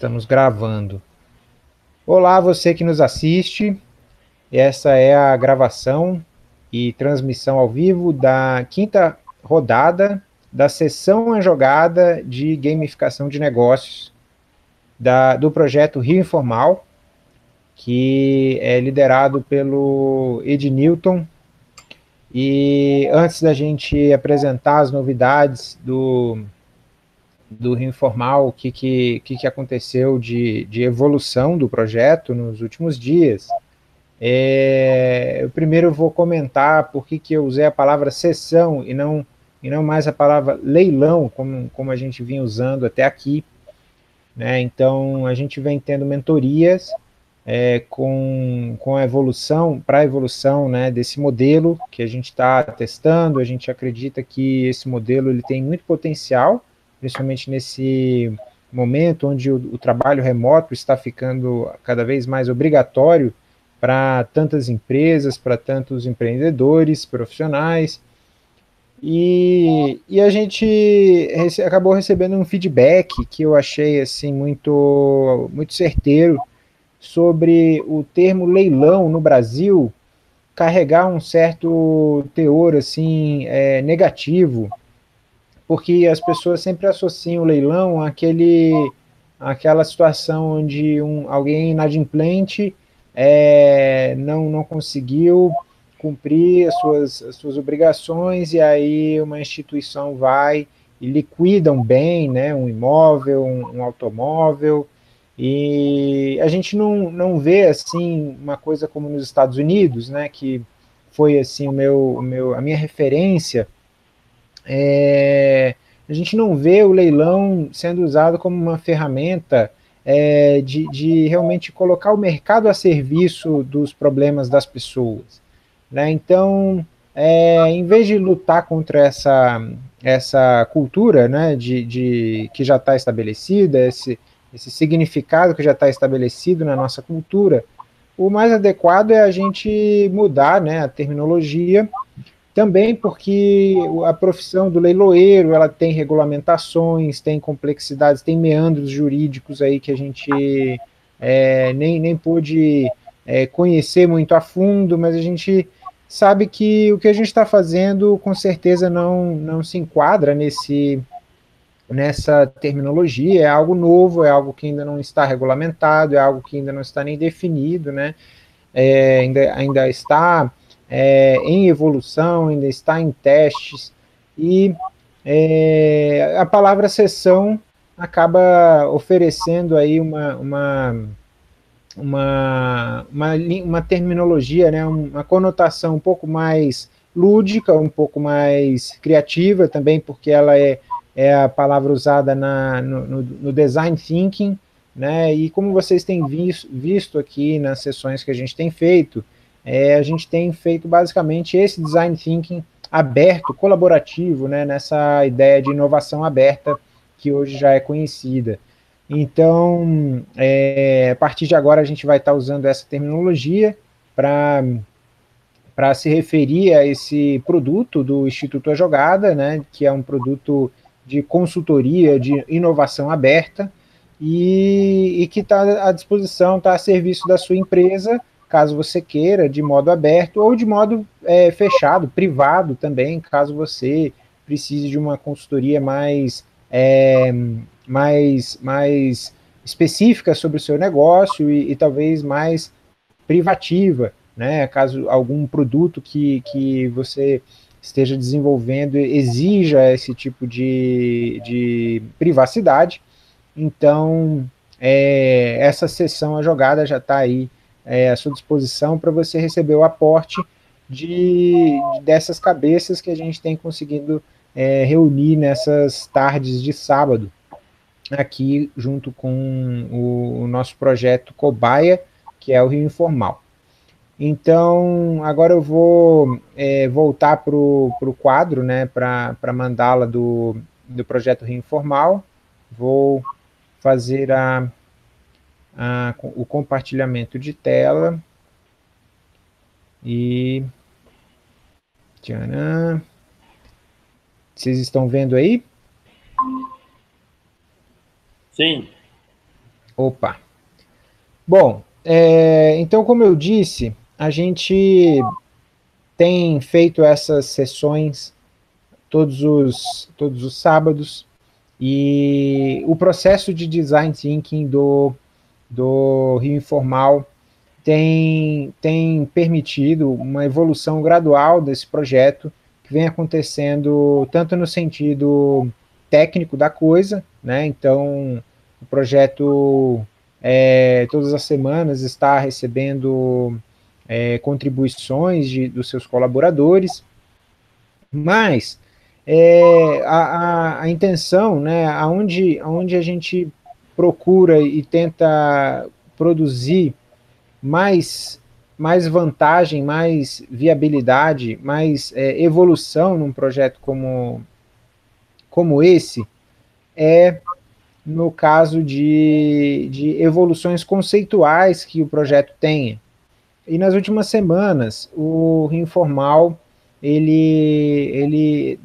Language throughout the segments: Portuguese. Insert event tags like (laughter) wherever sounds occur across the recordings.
Estamos gravando. Olá, você que nos assiste. Essa é a gravação e transmissão ao vivo da quinta rodada da sessão a jogada de gamificação de negócios da, do projeto Rio Informal, que é liderado pelo Ed Newton. E antes da gente apresentar as novidades do, do Rio Informal, o que, que, que, que aconteceu de, de evolução do projeto nos últimos dias. É, eu primeiro vou comentar por que, que eu usei a palavra sessão e não, e não mais a palavra leilão, como, como a gente vinha usando até aqui. Né? Então, a gente vem tendo mentorias é, com, com a evolução, para a evolução né, desse modelo que a gente está testando, a gente acredita que esse modelo ele tem muito potencial, principalmente nesse momento onde o, o trabalho remoto está ficando cada vez mais obrigatório para tantas empresas, para tantos empreendedores, profissionais, e, e, a gente rece acabou recebendo um feedback que eu achei assim muito muito certeiro sobre o termo leilão no Brasil carregar um certo teor assim é, negativo porque as pessoas sempre associam o leilão àquele, àquela situação onde um, alguém inadimplente é, não, não conseguiu cumprir as suas, as suas obrigações e aí uma instituição vai e liquida um bem, né, um imóvel, um, um automóvel, e a gente não, não vê assim uma coisa como nos Estados Unidos, né, que foi assim o meu, o meu a minha referência é, a gente não vê o leilão sendo usado como uma ferramenta é, de, de, realmente colocar o mercado a serviço dos problemas das pessoas. Né? Então, é, em vez de lutar contra essa, essa cultura né, de, de que já está estabelecida, esse, esse significado que já está estabelecido na nossa cultura, o mais adequado é a gente mudar né, a terminologia também porque a profissão do leiloeiro ela tem regulamentações, tem complexidades, tem meandros jurídicos aí que a gente é, nem, nem pôde é, conhecer muito a fundo, mas a gente sabe que o que a gente está fazendo com certeza não, não se enquadra nesse, nessa terminologia, é algo novo, é algo que ainda não está regulamentado, é algo que ainda não está nem definido, né? É, ainda, ainda está é, em evolução, ainda está em testes, e é, a palavra sessão acaba oferecendo aí uma, uma, uma, uma, uma terminologia, né, uma conotação um pouco mais lúdica, um pouco mais criativa também, porque ela é, é a palavra usada na, no, no, no design thinking, né, e como vocês têm visto, visto aqui nas sessões que a gente tem feito, é, a gente tem feito basicamente esse design thinking aberto, colaborativo, né, nessa ideia de inovação aberta que hoje já é conhecida. Então, é, a partir de agora a gente vai estar usando essa terminologia para se referir a esse produto do Instituto A Jogada, né, que é um produto de consultoria, de inovação aberta, e, e que está à disposição, está a serviço da sua empresa, caso você queira, de modo aberto ou de modo é, fechado, privado também, caso você precise de uma consultoria mais, é, mais, mais específica sobre o seu negócio e, e, talvez mais privativa, né? Caso algum produto que, que você esteja desenvolvendo exija esse tipo de, de privacidade, então é, essa sessão a jogada já está aí é, à sua disposição para você receber o aporte de, dessas cabeças que a gente tem conseguido é, reunir nessas tardes de sábado, aqui junto com o, o nosso projeto Cobaia, que é o Rio Informal. Então, agora eu vou é, voltar para o quadro, né, para a mandala do, do projeto Rio Informal. Vou fazer a a, o compartilhamento de tela e tcharam. vocês estão vendo aí? Sim. Opa. Bom, é, então, como eu disse, a gente tem feito essas sessões todos os, todos os sábados e o processo de design thinking do, do Rio Informal tem, tem permitido uma evolução gradual desse projeto que vem acontecendo tanto no sentido técnico da coisa, né? Então, o projeto é, todas as semanas está recebendo é, contribuições de, dos seus colaboradores, mas é, a, a, a, intenção, né, aonde, aonde a gente procura e tenta produzir mais, mais vantagem, mais viabilidade, mais é, evolução num projeto como, como esse, é no caso de, de evoluções conceituais que o projeto tenha. E nas últimas semanas, o Informal ele, ele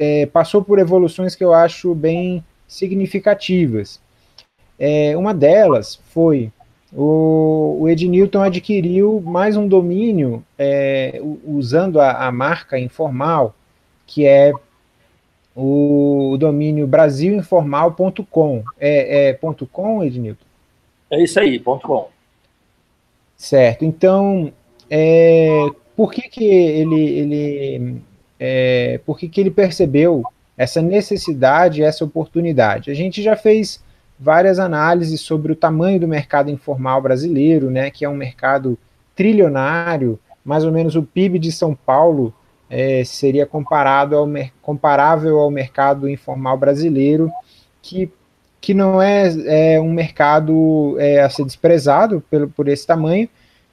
é, passou por evoluções que eu acho bem significativas. É, uma delas foi o, o Ed Newton adquiriu mais um domínio é, usando a, a, marca informal, que é o, domínio brasilinformal.com. É, é ponto .com, Ed Newton? É isso aí, ponto .com. Certo. Então, é, por que que ele, ele é, por que que ele percebeu essa necessidade, essa oportunidade? A gente já fez várias análises sobre o tamanho do mercado informal brasileiro, né, que é um mercado trilionário, mais ou menos o PIB de São Paulo é, seria comparado ao, comparável ao mercado informal brasileiro, que, que não é, é um mercado é, a ser desprezado pelo, por esse tamanho,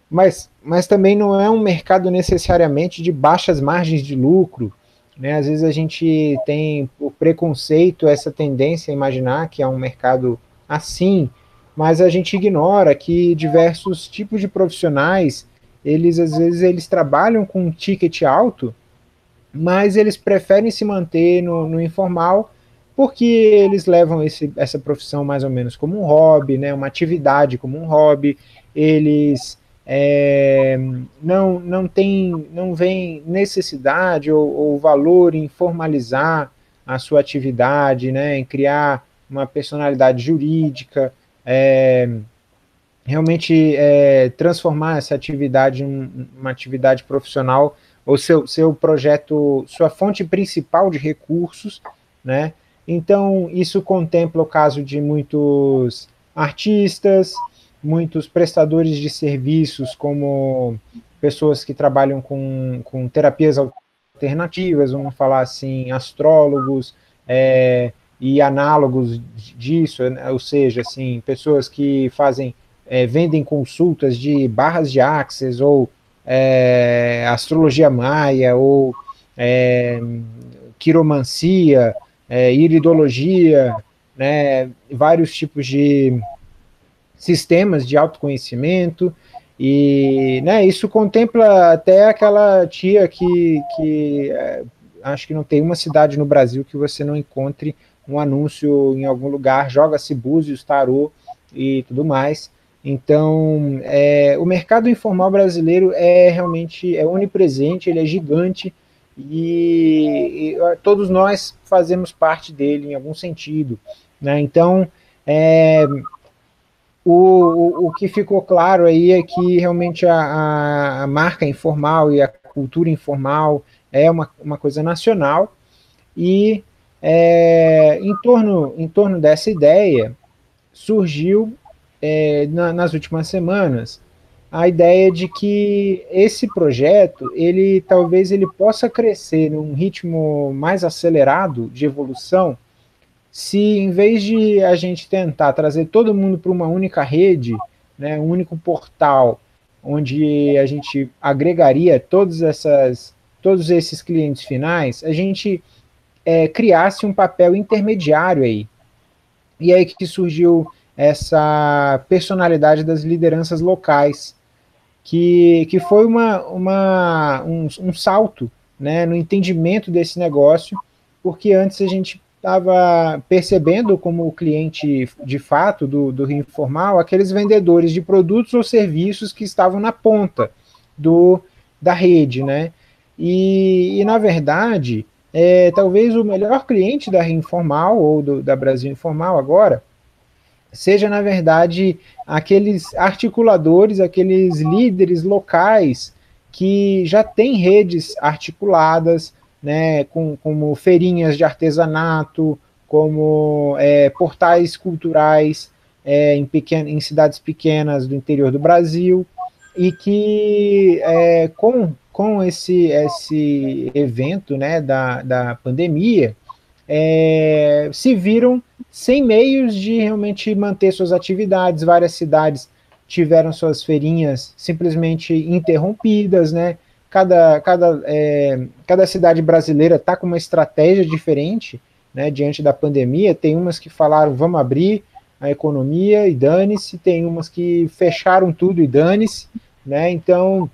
mas, mas também não é um mercado necessariamente de baixas margens de lucro, né? Às vezes a gente tem o preconceito, essa tendência a imaginar que é um mercado assim, mas a gente ignora que diversos tipos de profissionais, eles às vezes eles trabalham com um ticket alto, mas eles preferem se manter no, no informal porque eles levam esse, essa profissão mais ou menos como um hobby, né, uma atividade como um hobby, eles é, não, não tem, não vem necessidade ou, ou, valor em formalizar a sua atividade, né, em criar uma personalidade jurídica, é, realmente é, transformar essa atividade em uma atividade profissional ou seu, seu projeto, sua fonte principal de recursos, né? Então, isso contempla o caso de muitos artistas, muitos prestadores de serviços, como pessoas que trabalham com, com terapias alternativas, vamos falar assim, astrólogos é, e análogos disso, né? ou seja, assim, pessoas que fazem, é, vendem consultas de barras de axis ou é, astrologia maia ou é, quiromancia, é, iridologia, né, vários tipos de sistemas de autoconhecimento, e né, isso contempla até aquela tia que, que é, acho que não tem uma cidade no Brasil que você não encontre um anúncio em algum lugar, joga-se búzios, tarô e tudo mais. Então, é, o mercado informal brasileiro é realmente é onipresente, ele é gigante e, e todos nós fazemos parte dele em algum sentido. Né? Então, é, o, o, que ficou claro aí é que realmente a, a, marca informal e a cultura informal é uma, uma coisa nacional, e é, em, torno, em torno dessa ideia surgiu é, na, nas últimas semanas a ideia de que esse projeto ele talvez ele possa crescer num ritmo mais acelerado de evolução se em vez de a gente tentar trazer todo mundo para uma única rede, né, um único portal, onde a gente agregaria todas essas, todos esses clientes finais, a gente é, criasse um papel intermediário aí. E aí que surgiu essa personalidade das lideranças locais, que, que foi uma, uma, um, um salto né, no entendimento desse negócio, porque antes a gente estava percebendo como cliente de fato do, do Rio Informal aqueles vendedores de produtos ou serviços que estavam na ponta do, da rede, né? E, e na verdade, é, talvez o melhor cliente da Rio Informal ou do, da Brasil Informal agora seja, na verdade, aqueles articuladores, aqueles líderes locais que já têm redes articuladas, né, com, como feirinhas de artesanato, como é, portais culturais é, em, pequeno, em cidades pequenas do interior do Brasil, e que é, com, com esse, esse evento né, da, da pandemia, é, se viram sem meios de realmente manter suas atividades. Várias cidades tiveram suas feirinhas simplesmente interrompidas, né? Cada, cada, é, cada cidade brasileira está com uma estratégia diferente né, diante da pandemia. Tem umas que falaram vamos abrir a economia e dane-se, tem umas que fecharam tudo e dane-se, né? Então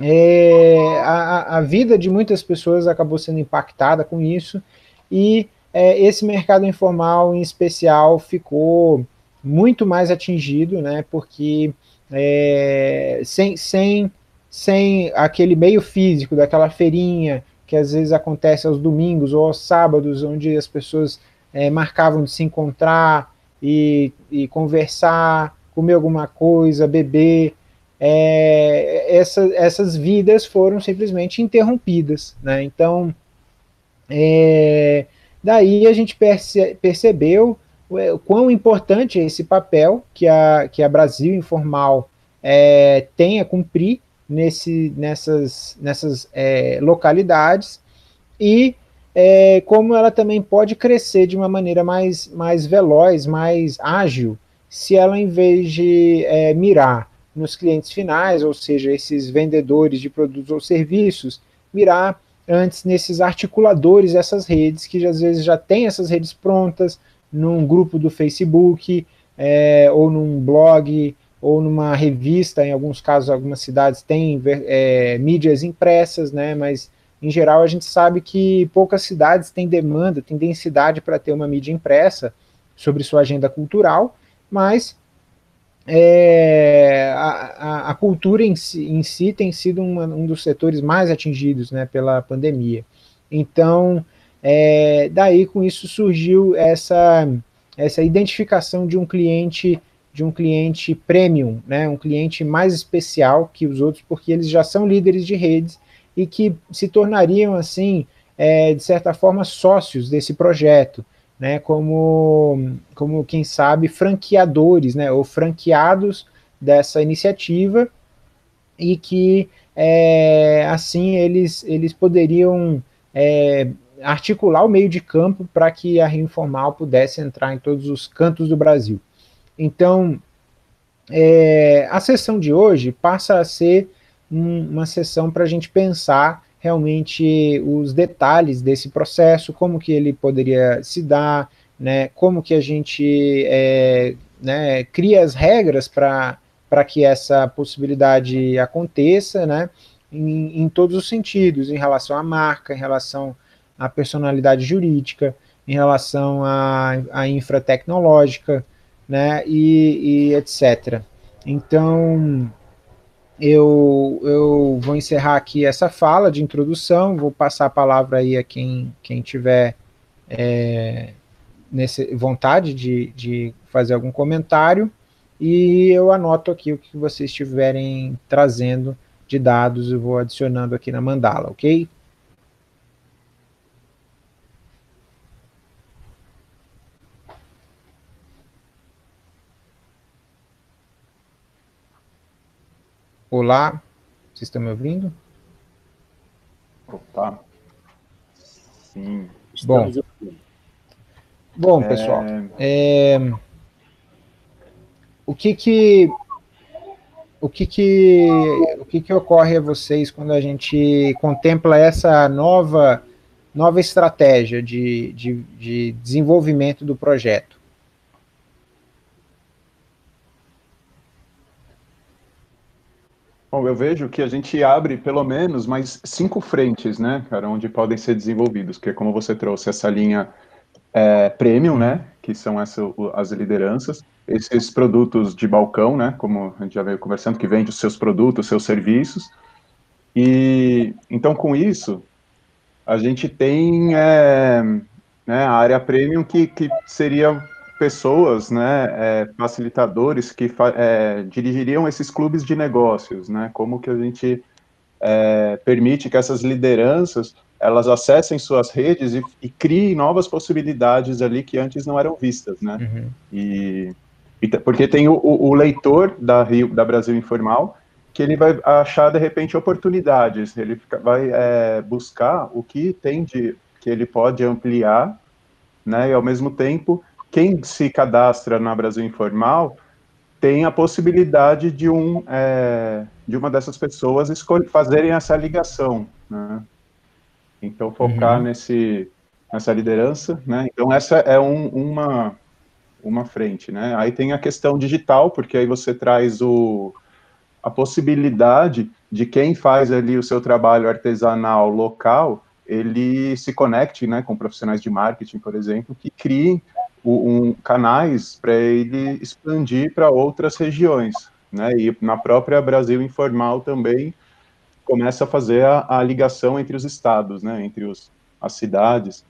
é, a, a vida de muitas pessoas acabou sendo impactada com isso e é, esse mercado informal, em especial, ficou muito mais atingido, né, porque é, sem, sem, sem aquele meio físico daquela feirinha, que às vezes acontece aos domingos ou aos sábados, onde as pessoas é, marcavam de se encontrar e, e, conversar, comer alguma coisa, beber, é, essa, essas vidas foram simplesmente interrompidas, né? Então, é, daí a gente perce, percebeu o quão importante é esse papel que a, que a Brasil Informal é, tem a cumprir nesse, nessas, nessas é, localidades e é, como ela também pode crescer de uma maneira mais, mais veloz, mais ágil, se ela, em vez de é, mirar nos clientes finais, ou seja, esses vendedores de produtos ou serviços, mirar antes nesses articuladores, essas redes, que às vezes já tem essas redes prontas num grupo do Facebook, é, ou num blog, ou numa revista, em alguns casos, algumas cidades têm é, mídias impressas, né, mas em geral a gente sabe que poucas cidades têm demanda, têm densidade para ter uma mídia impressa sobre sua agenda cultural, mas é, a, a, cultura em si, em si tem sido uma, um dos setores mais atingidos né, pela pandemia. Então, é, daí com isso surgiu essa, essa identificação de um cliente de um cliente premium, né, um cliente mais especial que os outros, porque eles já são líderes de redes e que se tornariam assim, é, de certa forma, sócios desse projeto né, como, como quem sabe, franqueadores, né, ou franqueados dessa iniciativa, e que é, assim eles, eles poderiam é, articular o meio de campo para que a Rio Informal pudesse entrar em todos os cantos do Brasil. Então, é, a sessão de hoje passa a ser um, uma sessão para a gente pensar realmente os detalhes desse processo, como que ele poderia se dar, né, como que a gente é, né, cria as regras para que essa possibilidade aconteça, né, em, em todos os sentidos, em relação à marca, em relação à personalidade jurídica, em relação à, à tecnológica, né, e, e etc. Então, eu, eu vou encerrar aqui essa fala de introdução, vou passar a palavra aí a quem, quem tiver é, nesse, vontade de, de fazer algum comentário, e eu anoto aqui o que vocês estiverem trazendo de dados, eu vou adicionando aqui na mandala, ok? Olá, vocês estão me ouvindo? Opa. Sim, bom. Bom, é... pessoal, é... o que que o que que o que que ocorre a vocês quando a gente contempla essa nova nova estratégia de, de, de desenvolvimento do projeto? Bom, eu vejo que a gente abre pelo menos mais cinco frentes, né, cara, onde podem ser desenvolvidos, que é como você trouxe essa linha é, premium, né? Que são essa, as lideranças. Esses produtos de balcão, né? Como a gente já veio conversando, que vende os seus produtos, os seus serviços. E então, com isso, a gente tem é, né, a área premium que, que seria pessoas, né, é, facilitadores que é, dirigiriam esses clubes de negócios, né? Como que a gente é, permite que essas lideranças elas acessem suas redes e, e, criem novas possibilidades ali que antes não eram vistas, né? Uhum. E, e, porque tem o, o, leitor da Rio, da Brasil Informal que ele vai achar de repente oportunidades, ele fica, vai é, buscar o que tem de que ele pode ampliar, né? E ao mesmo tempo quem se cadastra na Brasil Informal tem a possibilidade de um é, de uma dessas pessoas fazerem essa ligação, né? Então focar uhum. nesse nessa liderança, né? Então essa é um, uma uma frente, né? Aí tem a questão digital, porque aí você traz o a possibilidade de quem faz ali o seu trabalho artesanal local, ele se conecte, né, com profissionais de marketing, por exemplo, que criem um, canais para ele expandir para outras regiões, né? E na própria Brasil Informal também começa a fazer a, a ligação entre os estados, né? Entre os, as cidades.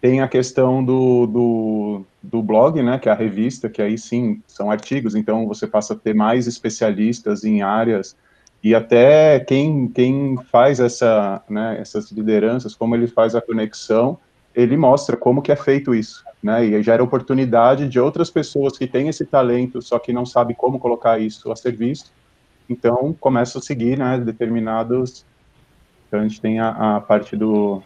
Tem a questão do, do, do blog, né? Que é a revista, que aí sim são artigos, então você passa a ter mais especialistas em áreas e até quem, quem faz essa, né, essas lideranças, como ele faz a conexão, ele mostra como que é feito isso né? E gera oportunidade de outras pessoas que têm esse talento, só que não sabem como colocar isso a serviço. Então, começa a seguir, né, determinados... Então, a gente tem a, a parte do...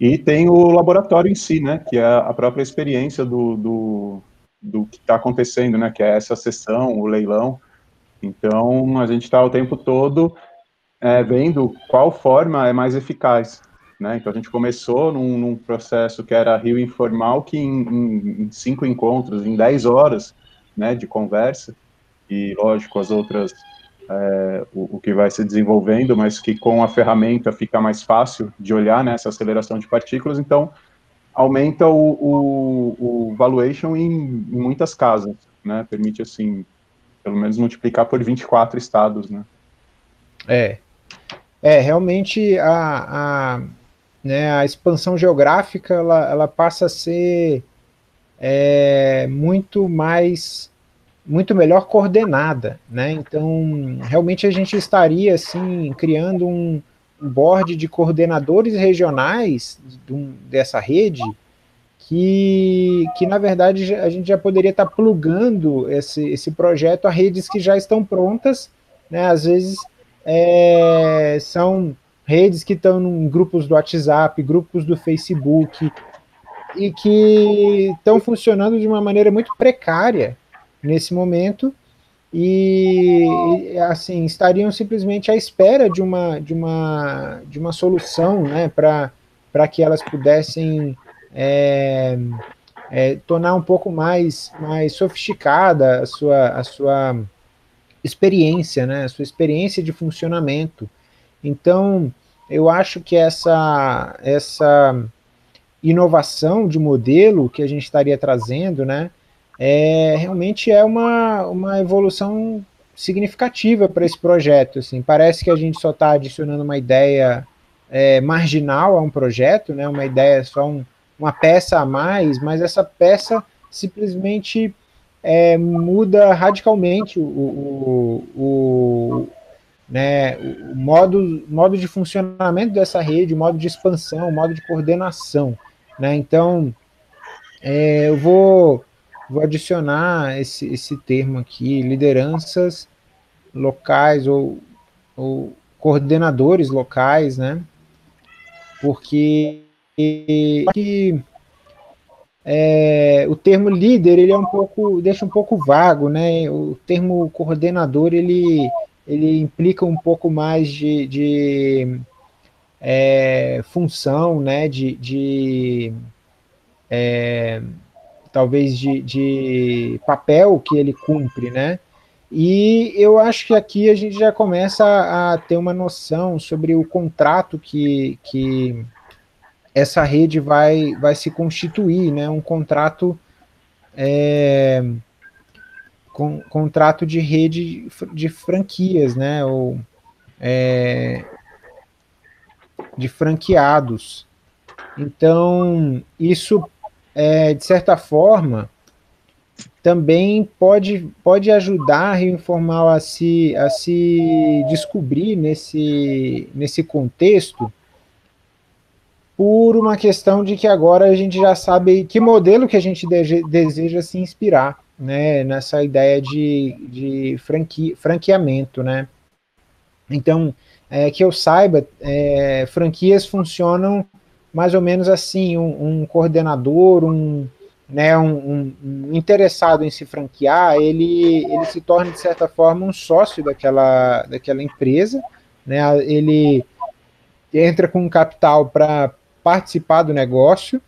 E tem o laboratório em si, né, que é a própria experiência do, do, do que está acontecendo, né, que é essa sessão, o leilão. Então, a gente está o tempo todo é, vendo qual forma é mais eficaz. Né? Então a gente começou num, num, processo que era Rio Informal, que em, em, em, cinco encontros, em dez horas né, de conversa, e lógico, as outras, é, o, o, que vai se desenvolvendo, mas que com a ferramenta fica mais fácil de olhar nessa né, aceleração de partículas, então aumenta o, o, o valuation em, em, muitas casas, né? Permite, assim, pelo menos multiplicar por 24 estados, né? É, é realmente a, a né, a expansão geográfica ela, ela passa a ser é, muito mais muito melhor coordenada, né? Então, realmente a gente estaria assim criando um, um board de coordenadores regionais de, dessa rede que, que na verdade a gente já poderia estar plugando esse, esse projeto a redes que já estão prontas, né? Às vezes é, são redes que estão em grupos do WhatsApp, grupos do Facebook, e que estão funcionando de uma maneira muito precária nesse momento e assim estariam simplesmente à espera de uma de uma de uma solução né para que elas pudessem é, é, tornar um pouco mais mais sofisticada a sua a sua experiência né a sua experiência de funcionamento então, eu acho que essa, essa inovação de modelo que a gente estaria trazendo, né, é, realmente é uma, uma evolução significativa para esse projeto. Assim. Parece que a gente só está adicionando uma ideia é, marginal a um projeto, né, uma ideia só um, uma peça a mais, mas essa peça simplesmente é, muda radicalmente o, o, o, né, o modo, modo de funcionamento dessa rede, o modo de expansão, o modo de coordenação. Né? Então, é, eu vou, vou adicionar esse, esse termo aqui, lideranças locais ou, ou coordenadores locais, né? Porque que, é, o termo líder ele é um pouco deixa um pouco vago, né? O termo coordenador ele ele implica um pouco mais de, de é, função, né, de, de é, talvez de, de, papel que ele cumpre, né, e eu acho que aqui a gente já começa a ter uma noção sobre o contrato que, que, essa rede vai, vai se constituir, né, um contrato é, com, contrato de rede de franquias, né, ou é, de franqueados. Então, isso, é, de certa forma, também pode, pode ajudar a Rio Informal a se, a se descobrir nesse, nesse contexto por uma questão de que agora a gente já sabe que modelo que a gente deseja se inspirar, né, nessa ideia de, de franqui, franqueamento, né. Então, é, que eu saiba, é, franquias funcionam mais ou menos assim, um, um coordenador, um, né, um, um, interessado em se franquear, ele, ele se torna, de certa forma, um sócio daquela, daquela empresa, né, ele entra com capital para participar do negócio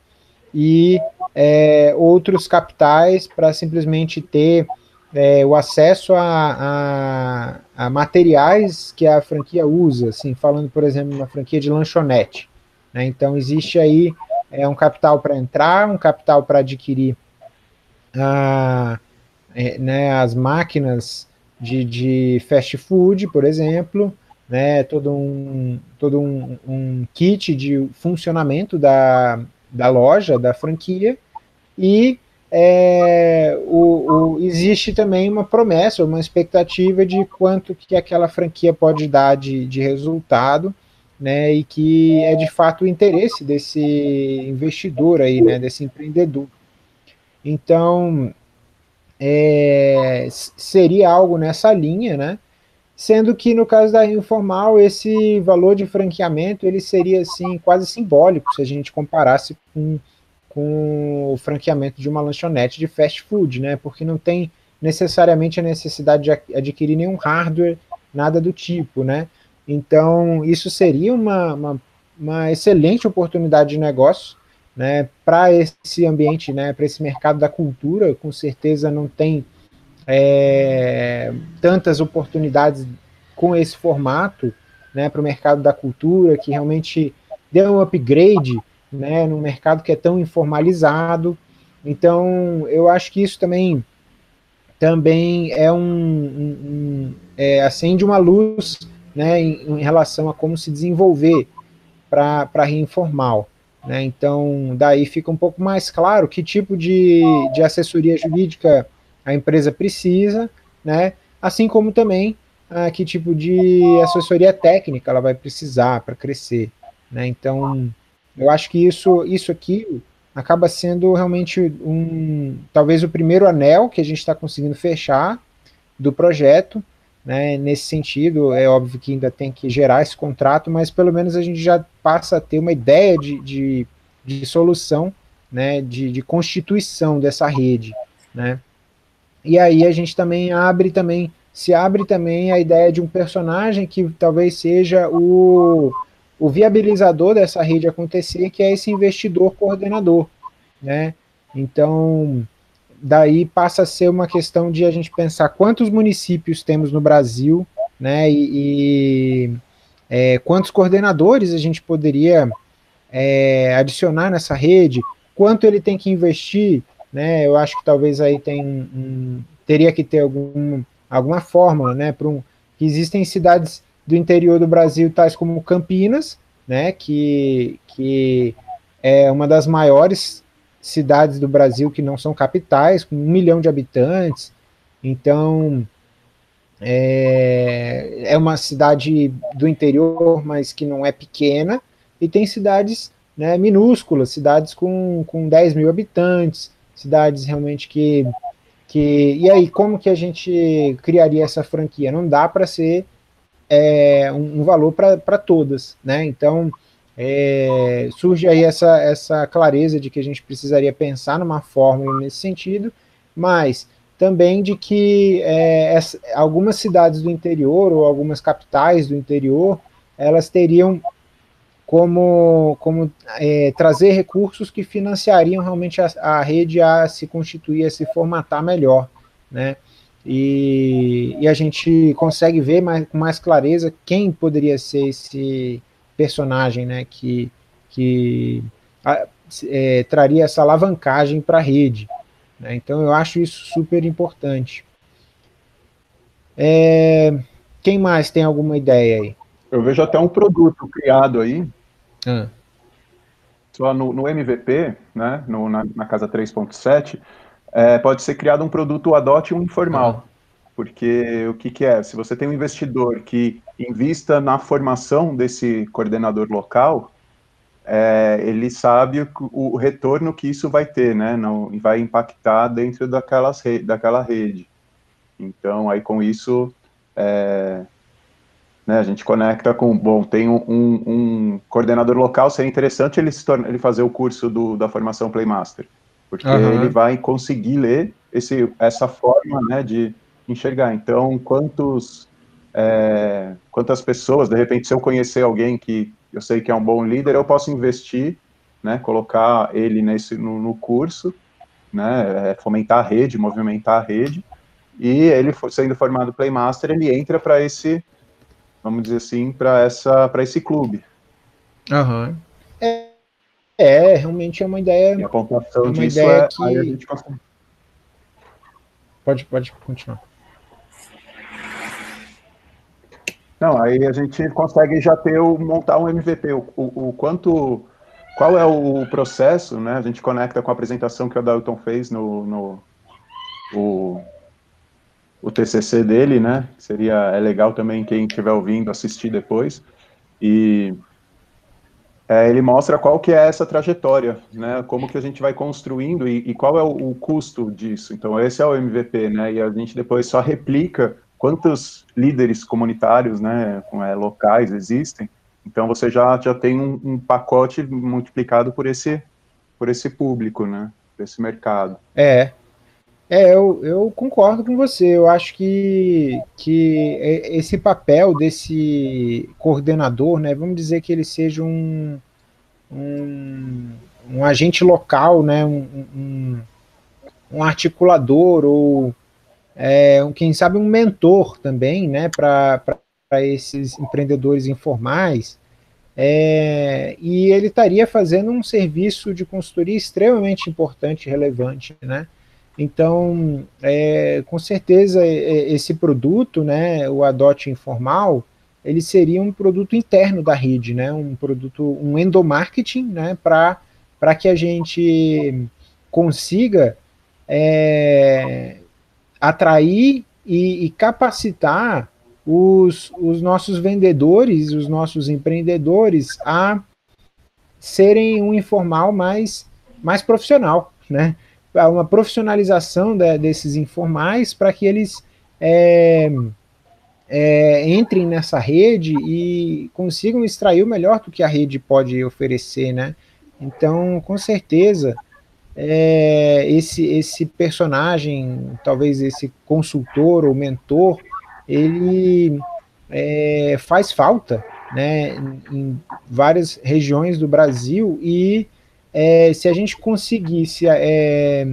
e é, outros capitais para simplesmente ter é, o acesso a, a, a, materiais que a franquia usa, assim, falando, por exemplo, uma franquia de lanchonete. Né, então, existe aí é um capital para entrar, um capital para adquirir é, né, as máquinas de, de fast food, por exemplo, né, todo um, todo um, um kit de funcionamento da, da loja, da franquia, e é, o, o, existe também uma promessa, uma expectativa de quanto que aquela franquia pode dar de, de resultado, né, e que é de fato o interesse desse investidor aí, né, desse empreendedor. Então, é, seria algo nessa linha, né, sendo que no caso da informal esse valor de franqueamento ele seria assim quase simbólico se a gente comparasse com, com o franqueamento de uma lanchonete de fast food, né, porque não tem necessariamente a necessidade de adquirir nenhum hardware, nada do tipo, né, então, isso seria uma, uma, uma excelente oportunidade de negócio né, para esse ambiente, né, para esse mercado da cultura, com certeza não tem é, tantas oportunidades com esse formato né, para o mercado da cultura, que realmente deu um upgrade né, no mercado que é tão informalizado. Então, eu acho que isso também também é um, um, um é, acende uma luz né, em, em relação a como se desenvolver para a informal. Né? Então, daí fica um pouco mais claro que tipo de, de assessoria jurídica a empresa precisa, né? assim como também ah, que tipo de assessoria técnica ela vai precisar para crescer. Né? Então, eu acho que isso, isso aqui acaba sendo realmente um talvez o primeiro anel que a gente está conseguindo fechar do projeto, né, nesse sentido, é óbvio que ainda tem que gerar esse contrato, mas pelo menos a gente já passa a ter uma ideia de, de, de solução, né, de, de constituição dessa rede, né. E aí a gente também abre também, se abre também a ideia de um personagem que talvez seja o, o viabilizador dessa rede acontecer, que é esse investidor coordenador, né. Então, daí passa a ser uma questão de a gente pensar quantos municípios temos no Brasil, né, e, e é, quantos coordenadores a gente poderia é, adicionar nessa rede, quanto ele tem que investir, né, eu acho que talvez aí tem um, teria que ter algum, alguma fórmula, né, um, que existem cidades do interior do Brasil, tais como Campinas, né, que, que é uma das maiores cidades do Brasil que não são capitais, com um milhão de habitantes. Então, é, é uma cidade do interior, mas que não é pequena, e tem cidades né, minúsculas, cidades com, com 10 mil habitantes, cidades realmente que, que. E aí, como que a gente criaria essa franquia? Não dá para ser é, um, valor para todas, né? Então é, surge aí essa, essa clareza de que a gente precisaria pensar numa fórmula nesse sentido, mas também de que é, essa, algumas cidades do interior ou algumas capitais do interior, elas teriam como, como é, trazer recursos que financiariam realmente a, a, rede a se constituir, a se formatar melhor, né? E, e a gente consegue ver mais, com mais clareza quem poderia ser esse, personagem, né, que, que é, traria essa alavancagem para a rede. Né? Então, eu acho isso super importante. É, quem mais tem alguma ideia aí? Eu vejo até um produto criado aí, ah. só no, no, MVP, né, no, na, na casa 3.7, é, pode ser criado um produto adote um informal. Ah. Porque o que, que é? Se você tem um investidor que invista na formação desse coordenador local, é, ele sabe o, o, retorno que isso vai ter, né? Não, vai impactar dentro daquelas re, daquela rede. Então, aí com isso, é, né, a gente conecta com, bom, tem um, um, um, coordenador local, seria interessante ele, se torna, ele fazer o curso do, da formação Playmaster, porque uhum. ele vai conseguir ler esse, essa forma, né, de enxergar. Então, quantos, é, quantas pessoas, de repente, se eu conhecer alguém que eu sei que é um bom líder, eu posso investir, né, colocar ele nesse no, no curso, né, é, fomentar a rede, movimentar a rede, e ele sendo formado Playmaster, ele entra para esse, vamos dizer assim, para essa, para esse clube. Uhum. É, é, realmente é uma ideia. E a pontuação disso é, que... aí a gente consegue. Pode, pode continuar. Não, aí a gente consegue já ter o, montar um MVP, o, o, o, quanto, qual é o processo, né? A gente conecta com a apresentação que o Dalton fez no, no o, o TCC dele, né? Seria é legal também quem estiver ouvindo assistir depois. E é, ele mostra qual que é essa trajetória, né? Como que a gente vai construindo e, e qual é o, o, custo disso. Então esse é o MVP, né? E a gente depois só replica quantos líderes comunitários, né, é, locais existem. Então você já, já tem um, um, pacote multiplicado por esse por esse público, né, por esse mercado. É, é eu, eu concordo com você. Eu acho que, que esse papel desse coordenador, né, vamos dizer que ele seja um, um, um agente local, né, um, um, um articulador ou é, quem sabe um mentor também, né, para esses empreendedores informais, é, e ele estaria fazendo um serviço de consultoria extremamente importante e relevante, né? Então, é, com certeza, esse produto, né, o Adote Informal, ele seria um produto interno da rede, né, um produto, um endomarketing, né, para que a gente consiga é, atrair e, e capacitar os, os nossos vendedores, os nossos empreendedores a serem um informal mais, mais profissional, né? Uma profissionalização desses informais para que eles é, é, entrem nessa rede e consigam extrair o melhor do que a rede pode oferecer, né? Então, com certeza, é, esse, esse personagem, talvez esse consultor ou mentor, ele é, faz falta né, em, várias regiões do Brasil e é, se a gente conseguisse é,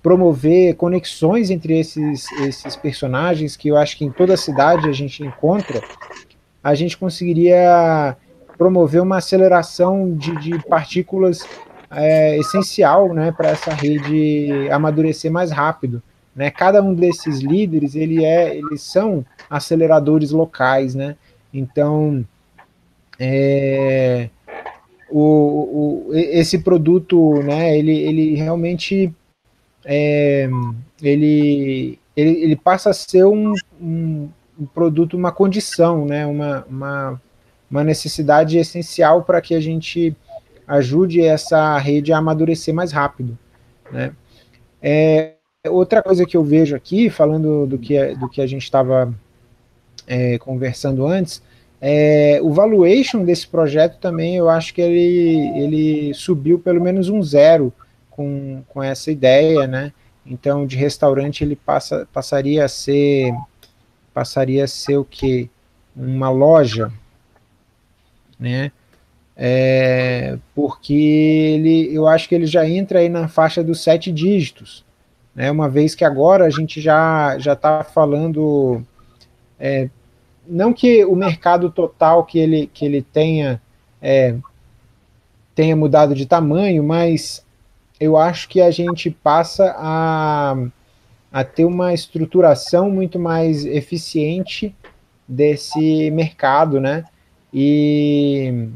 promover conexões entre esses, esses personagens, que eu acho que em toda a cidade a gente encontra, a gente conseguiria promover uma aceleração de, de partículas é, essencial né, para essa rede amadurecer mais rápido. Né? Cada um desses líderes, ele é, eles são aceleradores locais, né? Então, é, o, o, esse produto, né, ele, ele realmente é, ele, ele, ele passa a ser um, um, um produto, uma condição, né, uma, uma, uma necessidade essencial para que a gente ajude essa rede a amadurecer mais rápido. Né? É, outra coisa que eu vejo aqui, falando do que, do que a gente estava é, conversando antes, é, o valuation desse projeto também, eu acho que ele, ele subiu pelo menos um zero com, com essa ideia, né? Então, de restaurante ele passa, passaria a ser passaria a ser o que? Uma loja, né? é, porque ele, eu acho que ele já entra aí na faixa dos sete dígitos, né, uma vez que agora a gente já já está falando, é, não que o mercado total que ele, que ele tenha é, tenha mudado de tamanho, mas eu acho que a gente passa a, a ter uma estruturação muito mais eficiente desse mercado, né? E,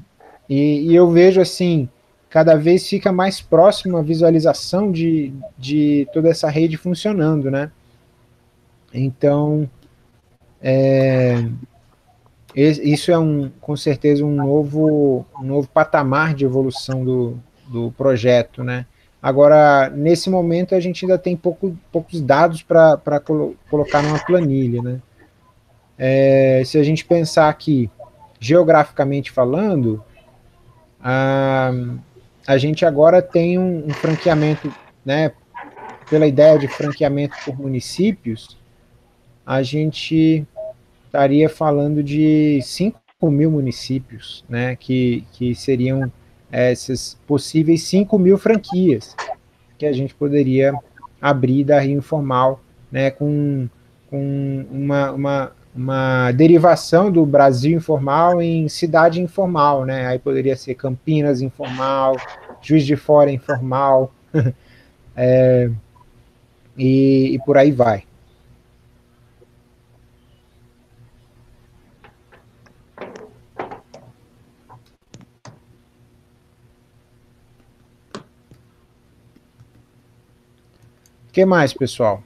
e, e, eu vejo assim, cada vez fica mais próximo a visualização de, de toda essa rede funcionando, né? Então, é, isso é um, com certeza um novo, um novo patamar de evolução do, do projeto, né? Agora, nesse momento, a gente ainda tem pouco, poucos dados para colo colocar numa planilha, né? É, se a gente pensar aqui, geograficamente falando, a, a gente agora tem um, um franqueamento, né, pela ideia de franqueamento por municípios, a gente estaria falando de 5 mil municípios, né, que, que seriam essas possíveis 5 mil franquias que a gente poderia abrir da Rio Informal, né, com, com uma, uma, uma derivação do Brasil informal em cidade informal, né? Aí poderia ser Campinas informal, Juiz de Fora informal, (laughs) é, e, e por aí vai. Que mais, pessoal?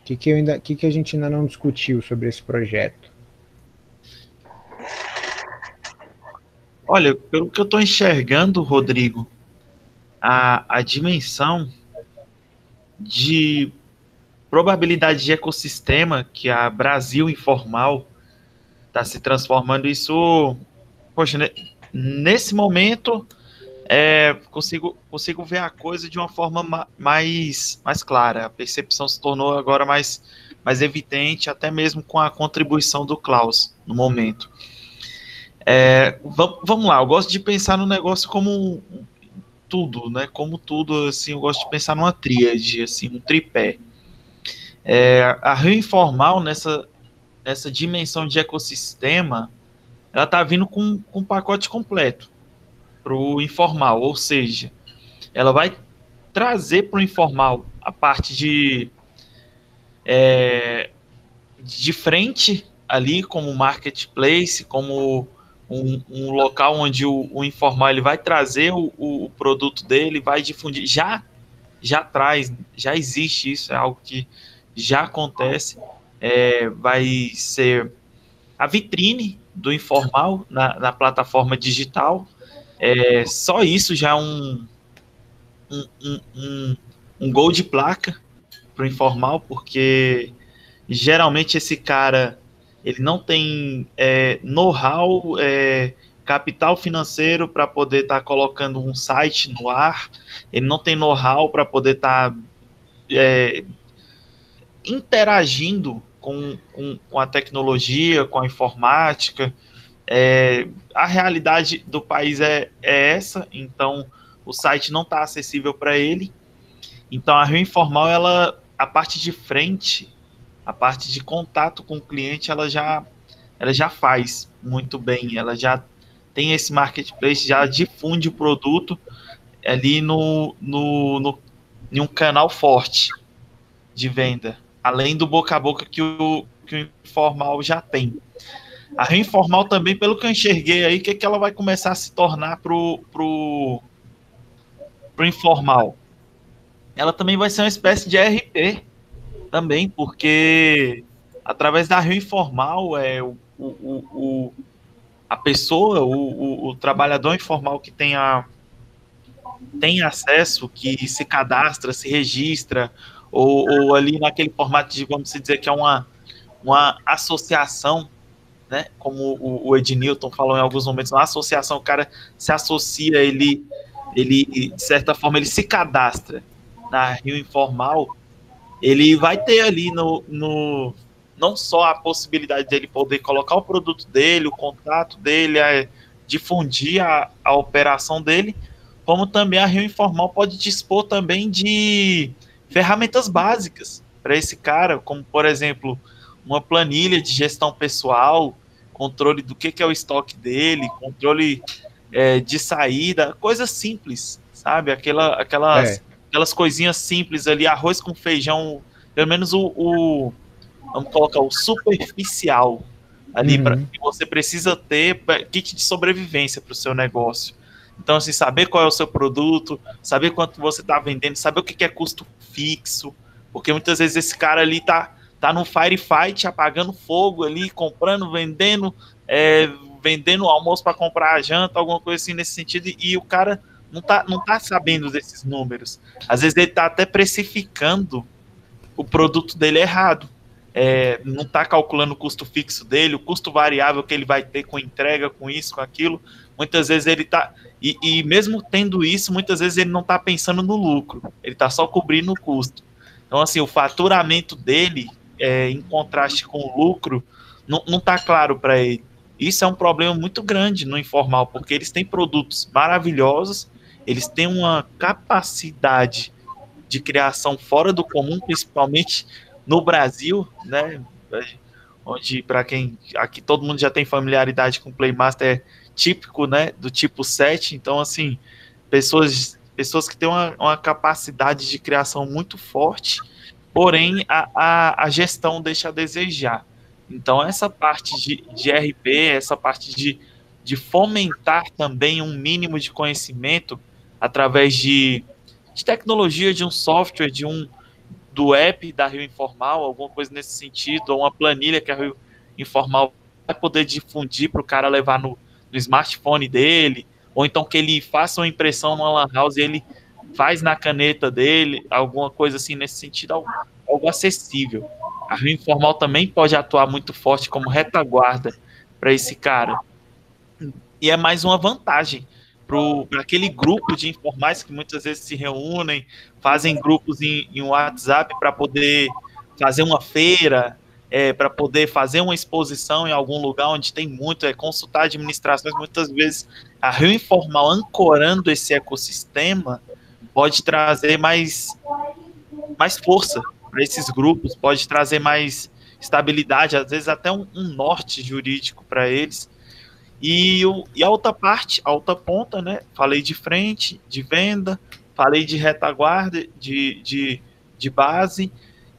O que, que, ainda, que, que a gente ainda não discutiu sobre esse projeto? Olha, pelo que eu estou enxergando, Rodrigo, a, a dimensão de probabilidade de ecossistema que a Brasil informal está se transformando, isso, poxa, nesse momento é, consigo, consigo ver a coisa de uma forma ma mais, mais clara. A percepção se tornou agora mais, mais evidente, até mesmo com a contribuição do Klaus no momento. É, vamos lá, eu gosto de pensar no negócio como tudo, né? Como tudo, assim, eu gosto de pensar numa tríade, assim, um tripé. É, a Rio Informal, nessa, nessa dimensão de ecossistema, ela está vindo com, com um pacote completo para o informal, ou seja, ela vai trazer para o informal a parte de é, de frente ali como marketplace, como um, um local onde o, o, informal ele vai trazer o, o, produto dele, vai difundir, já já traz, já existe isso, é algo que já acontece, é, vai ser a vitrine do informal na, na plataforma digital, é, só isso já é um, um, um, um, gol de placa para o informal, porque geralmente esse cara ele não tem é, know-how, é, capital financeiro para poder estar tá colocando um site no ar, ele não tem know-how para poder estar tá, é, interagindo com, com, com, a tecnologia, com a informática. É, a realidade do país é, é essa, então o site não está acessível para ele. Então a Rio Informal, ela, a parte de frente, a parte de contato com o cliente, ela já, ela já faz muito bem. Ela já tem esse marketplace, já difunde o produto ali no, no, no em um canal forte de venda, além do boca a boca que o, que o informal já tem. A Rio Informal também, pelo que eu enxerguei aí, o que, é que ela vai começar a se tornar pro, pro, pro informal? Ela também vai ser uma espécie de RP também, porque através da Informal, é, o, o, o a pessoa, o, o, trabalhador informal que tem, a, tem acesso, que se cadastra, se registra, ou, ou ali naquele formato de, vamos dizer, que é uma, uma associação né? Como o, o Ednilton falou em alguns momentos, uma associação, o cara se associa, ele, ele, de certa forma, ele se cadastra na Rio Informal, ele vai ter ali no, no não só a possibilidade dele poder colocar o produto dele, o contato dele, a, difundir a, a operação dele, como também a Rio Informal pode dispor também de ferramentas básicas para esse cara, como por exemplo uma planilha de gestão pessoal, controle do que, que é o estoque dele, controle é, de saída, coisas simples, sabe? Aquela, aquelas, é. aquelas coisinhas simples ali, arroz com feijão, pelo menos o, o vamos colocar o superficial ali uhum. para que você precisa ter kit de sobrevivência para o seu negócio. Então, assim, saber qual é o seu produto, saber quanto você está vendendo, saber o que é custo fixo, porque muitas vezes esse cara ali tá, tá no firefight, apagando fogo ali, comprando, vendendo, é, vendendo almoço para comprar a janta, alguma coisa assim nesse sentido, e o cara não tá, não tá sabendo desses números. Às vezes ele tá até precificando o produto dele errado. É, não está calculando o custo fixo dele, o custo variável que ele vai ter com entrega, com isso, com aquilo. Muitas vezes ele está. E, e, mesmo tendo isso, muitas vezes ele não está pensando no lucro, ele está só cobrindo o custo. Então, assim, o faturamento dele, é, em contraste com o lucro, não está claro para ele. Isso é um problema muito grande no informal, porque eles têm produtos maravilhosos, eles têm uma capacidade de criação fora do comum, principalmente no Brasil, né? Onde, para quem aqui todo mundo já tem familiaridade com Playmaster, é típico, né? Do tipo 7. Então, assim, pessoas, pessoas que têm uma, uma capacidade de criação muito forte, porém a, a, a gestão deixa a desejar. Então, essa parte de, de RP, essa parte de, de fomentar também um mínimo de conhecimento através de, de tecnologia, de um software, de um do app da Rio Informal, alguma coisa nesse sentido, ou uma planilha que a Rio Informal vai poder difundir para o cara levar no, no, smartphone dele, ou então que ele faça uma impressão no Lan House e ele faz na caneta dele, alguma coisa assim nesse sentido, algo, algo acessível. A Rio Informal também pode atuar muito forte como retaguarda para esse cara. E é mais uma vantagem para aquele grupo de informais que muitas vezes se reúnem, fazem grupos em, em WhatsApp para poder fazer uma feira, é, para poder fazer uma exposição em algum lugar onde tem muito, é consultar administrações, muitas vezes a Rio Informal ancorando esse ecossistema pode trazer mais, mais força para esses grupos, pode trazer mais estabilidade, às vezes até um, um norte jurídico para eles. E, o, e a outra parte, a outra ponta, né? Falei de frente, de venda, falei de retaguarda, de, de, de base,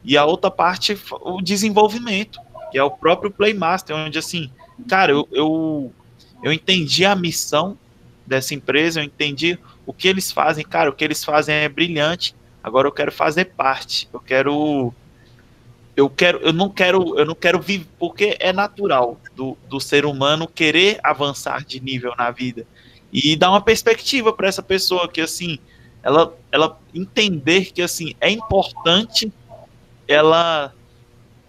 e a outra parte, o desenvolvimento, que é o próprio Playmaster, onde assim, cara, eu, eu, eu entendi a missão dessa empresa, eu entendi o que eles fazem, cara, o que eles fazem é brilhante, Agora eu quero fazer parte. Eu quero eu quero eu não quero eu não quero viver porque é natural do, do ser humano querer avançar de nível na vida e dar uma perspectiva para essa pessoa que assim ela ela entender que assim é importante ela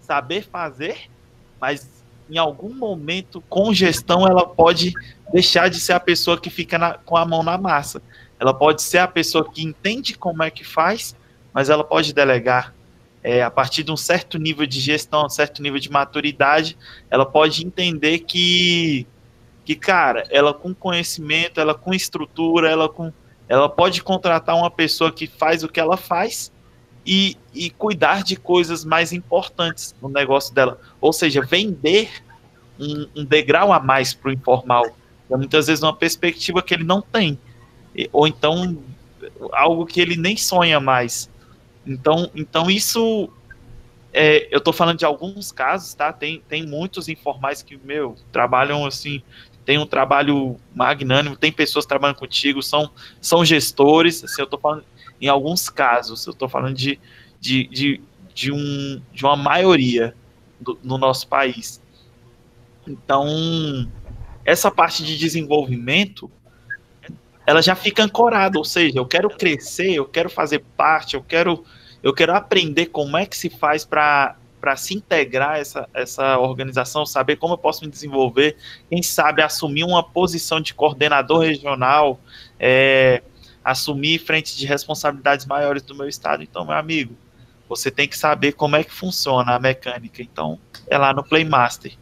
saber fazer mas em algum momento com gestão ela pode deixar de ser a pessoa que fica na, com a mão na massa ela pode ser a pessoa que entende como é que faz, mas ela pode delegar. É, a partir de um certo nível de gestão, um certo nível de maturidade, ela pode entender que, que cara, ela com conhecimento, ela com estrutura, ela com, ela pode contratar uma pessoa que faz o que ela faz e, e cuidar de coisas mais importantes no negócio dela. Ou seja, vender um, um degrau a mais para o informal. É muitas vezes uma perspectiva que ele não tem ou então algo que ele nem sonha mais. Então, então isso é, eu estou falando de alguns casos, tá? Tem, tem muitos informais que, meu, trabalham assim, tem um trabalho magnânimo, tem pessoas trabalhando contigo, são, são gestores, assim, eu estou falando em alguns casos, eu estou falando de, de, de, de, um, de uma maioria do, no nosso país. Então, essa parte de desenvolvimento, ela já fica ancorada, ou seja, eu quero crescer, eu quero fazer parte, eu quero, eu quero aprender como é que se faz para se integrar essa, essa organização, saber como eu posso me desenvolver, quem sabe assumir uma posição de coordenador regional, é, assumir frente de responsabilidades maiores do meu estado. Então, meu amigo, você tem que saber como é que funciona a mecânica. Então, é lá no Playmaster,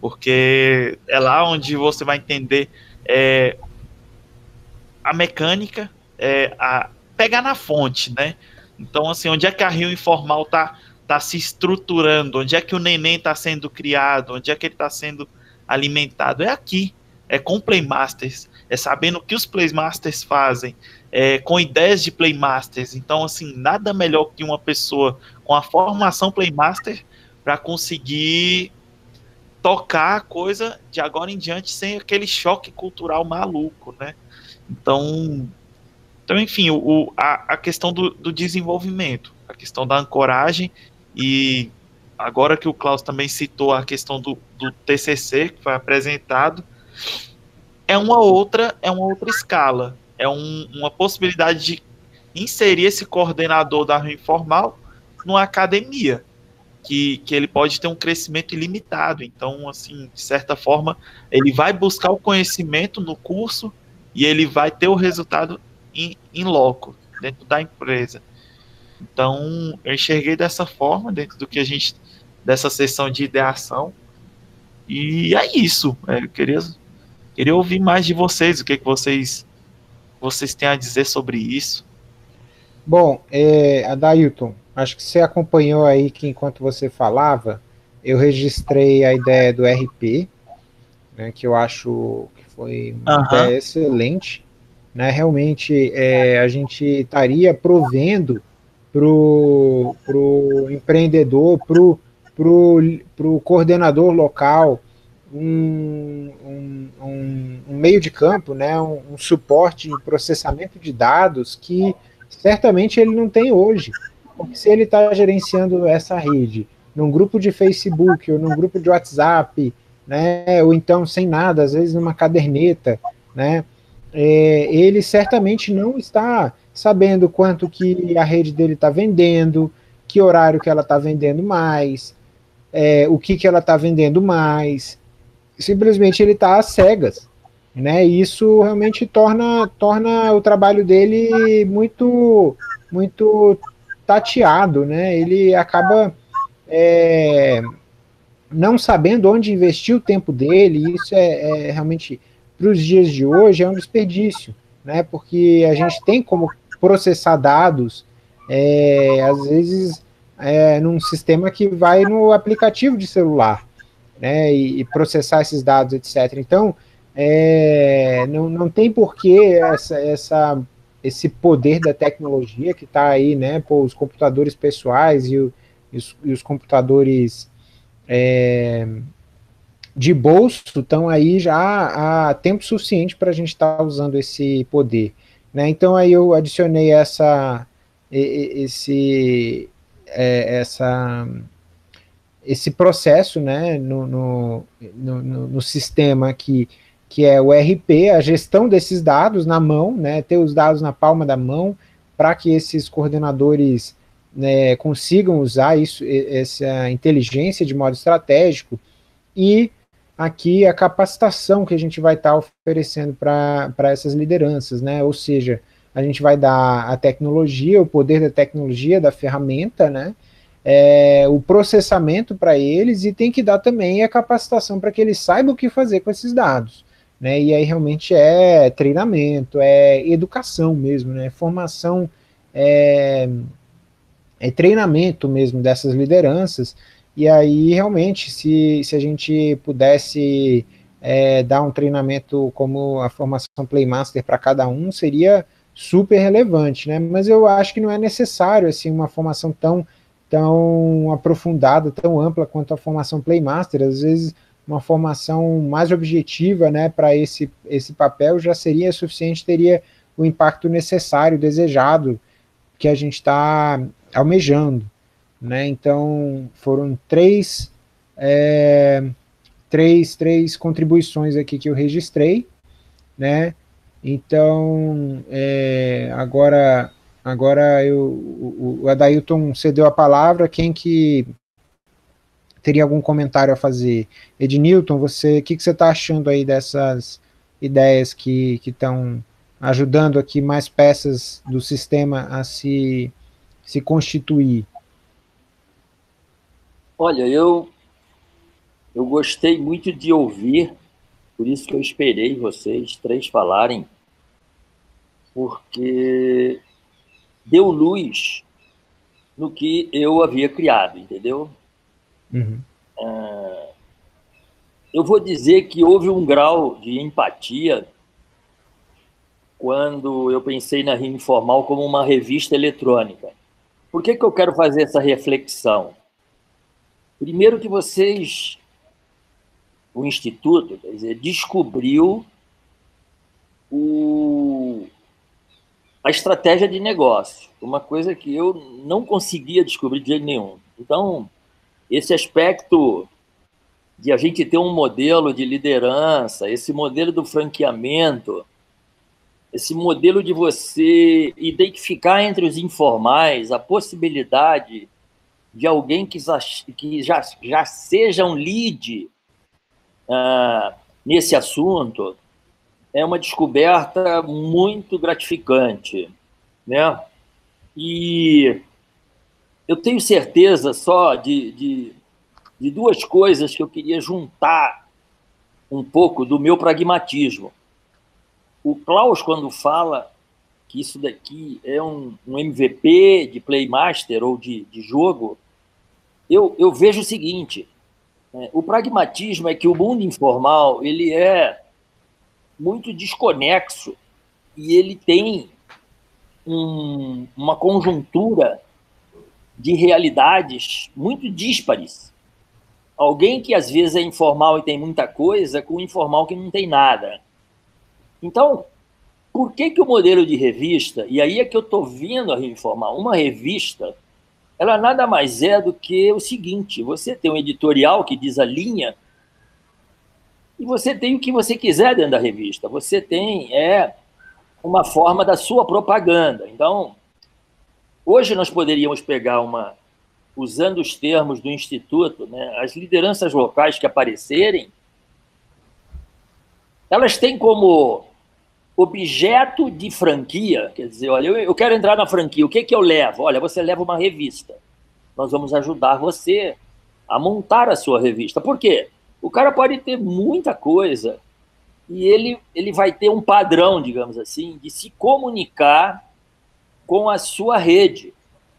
porque é lá onde você vai entender é, a mecânica, é, a pegar na fonte, né? Então, assim, onde é que a Rio Informal tá, tá se estruturando? Onde é que o neném está sendo criado? Onde é que ele está sendo alimentado? É aqui, é com Playmasters. é sabendo o que os Playmasters fazem, é, com ideias de Playmasters. Então, assim, nada melhor que uma pessoa com a formação Playmaster para conseguir tocar a coisa de agora em diante sem aquele choque cultural maluco, né? Então, então enfim, o, a, a questão do, do desenvolvimento, a questão da ancoragem e agora que o Klaus também citou a questão do, do TCC que foi apresentado, é uma outra é uma outra escala, é um, uma possibilidade de inserir esse coordenador da informal numa academia que, que ele pode ter um crescimento ilimitado. Então, assim, de certa forma, ele vai buscar o conhecimento no curso e ele vai ter o resultado em, loco, dentro da empresa. Então, eu enxerguei dessa forma, dentro do que a gente, dessa sessão de ideação. E é isso. É, eu queria, queria ouvir mais de vocês, o que, que vocês, vocês têm a dizer sobre isso. Bom, é, Adailton, acho que você acompanhou aí que enquanto você falava, eu registrei a ideia do RP, né, que eu acho foi uma uhum. ideia excelente. Né, realmente é, a gente estaria provendo para o empreendedor, para o coordenador local, um, um, um, um, meio de campo, né, um, um suporte em processamento de dados que certamente ele não tem hoje. Porque se ele está gerenciando essa rede num grupo de Facebook ou num grupo de WhatsApp, né, ou então sem nada, às vezes numa caderneta, né, é, ele certamente não está sabendo quanto que a rede dele está vendendo, que horário que ela está vendendo mais, é, o que, que ela está vendendo mais. Simplesmente ele está às cegas. Né, e isso realmente torna, torna o trabalho dele muito, muito tateado, né? Ele acaba é, não sabendo onde investir o tempo dele. Isso é, é realmente para os dias de hoje é um desperdício, né? Porque a gente tem como processar dados, é, às vezes é, num sistema que vai no aplicativo de celular, né? E, e processar esses dados, etc. Então é, não, não tem porquê essa, essa esse poder da tecnologia que está aí, né? Pô, os computadores pessoais e, o, e, os, e os, computadores é, de bolso estão aí já há tempo suficiente para a gente estar tá usando esse poder. Né? Então aí eu adicionei essa esse é, essa esse processo né, no, no, no, no sistema que que é o RP, a gestão desses dados na mão, né, ter os dados na palma da mão, para que esses coordenadores né, consigam usar isso, essa inteligência de modo estratégico, e aqui a capacitação que a gente vai estar tá oferecendo para essas lideranças, né, ou seja, a gente vai dar a tecnologia, o poder da tecnologia, da ferramenta, né, é, o processamento para eles e tem que dar também a capacitação para que eles saibam o que fazer com esses dados. Né? E aí realmente é treinamento, é educação mesmo, né? Formação, é, é treinamento mesmo dessas lideranças. E aí realmente, se, se a gente pudesse é, dar um treinamento como a formação Playmaster para cada um, seria super relevante, né? Mas eu acho que não é necessário assim uma formação tão tão aprofundada, tão ampla quanto a formação Playmaster. Às vezes uma formação mais objetiva né, para esse, esse papel já seria suficiente, teria o impacto necessário, desejado, que a gente está almejando. Né? Então, foram três, é, três, três contribuições aqui que eu registrei. Né? Então, é, agora, agora eu, o, o Adailton cedeu a palavra, quem que teria algum comentário a fazer. Ednilton, você, o que, que você está achando aí dessas ideias que estão ajudando aqui mais peças do sistema a se, se constituir? Olha, eu, eu gostei muito de ouvir, por isso que eu esperei vocês três falarem, porque deu luz no que eu havia criado, entendeu? Uhum. É, eu vou dizer que houve um grau de empatia quando eu pensei na Rio Informal como uma revista eletrônica. Por que, que eu quero fazer essa reflexão? Primeiro que vocês, o Instituto, quer dizer, descobriu o, a estratégia de negócio, uma coisa que eu não conseguia descobrir de jeito nenhum. Então, esse aspecto de a gente ter um modelo de liderança, esse modelo do franqueamento, esse modelo de você identificar entre os informais a possibilidade de alguém que já, que já, já seja um lead uh, nesse assunto, é uma descoberta muito gratificante, né? E eu tenho certeza só de, de, de duas coisas que eu queria juntar um pouco do meu pragmatismo. O Klaus, quando fala que isso daqui é um, um MVP de Playmaster ou de, de jogo, eu, eu vejo o seguinte: né, o pragmatismo é que o mundo informal ele é muito desconexo e ele tem um, uma conjuntura de realidades muito díspares. Alguém que às vezes é informal e tem muita coisa, com informal que não tem nada. Então, por que, que o modelo de revista, e aí é que eu estou vendo a informal, uma revista, ela nada mais é do que o seguinte: você tem um editorial que diz a linha, e você tem o que você quiser dentro da revista. Você tem é uma forma da sua propaganda. Então, hoje nós poderíamos pegar uma, usando os termos do instituto, né, as lideranças locais que aparecerem, elas têm como objeto de franquia, quer dizer, olha, eu, eu quero entrar na franquia, o que, que eu levo? Olha, você leva uma revista. Nós vamos ajudar você a montar a sua revista. Por quê? O cara pode ter muita coisa e ele, ele vai ter um padrão, digamos assim, de se comunicar com a sua rede.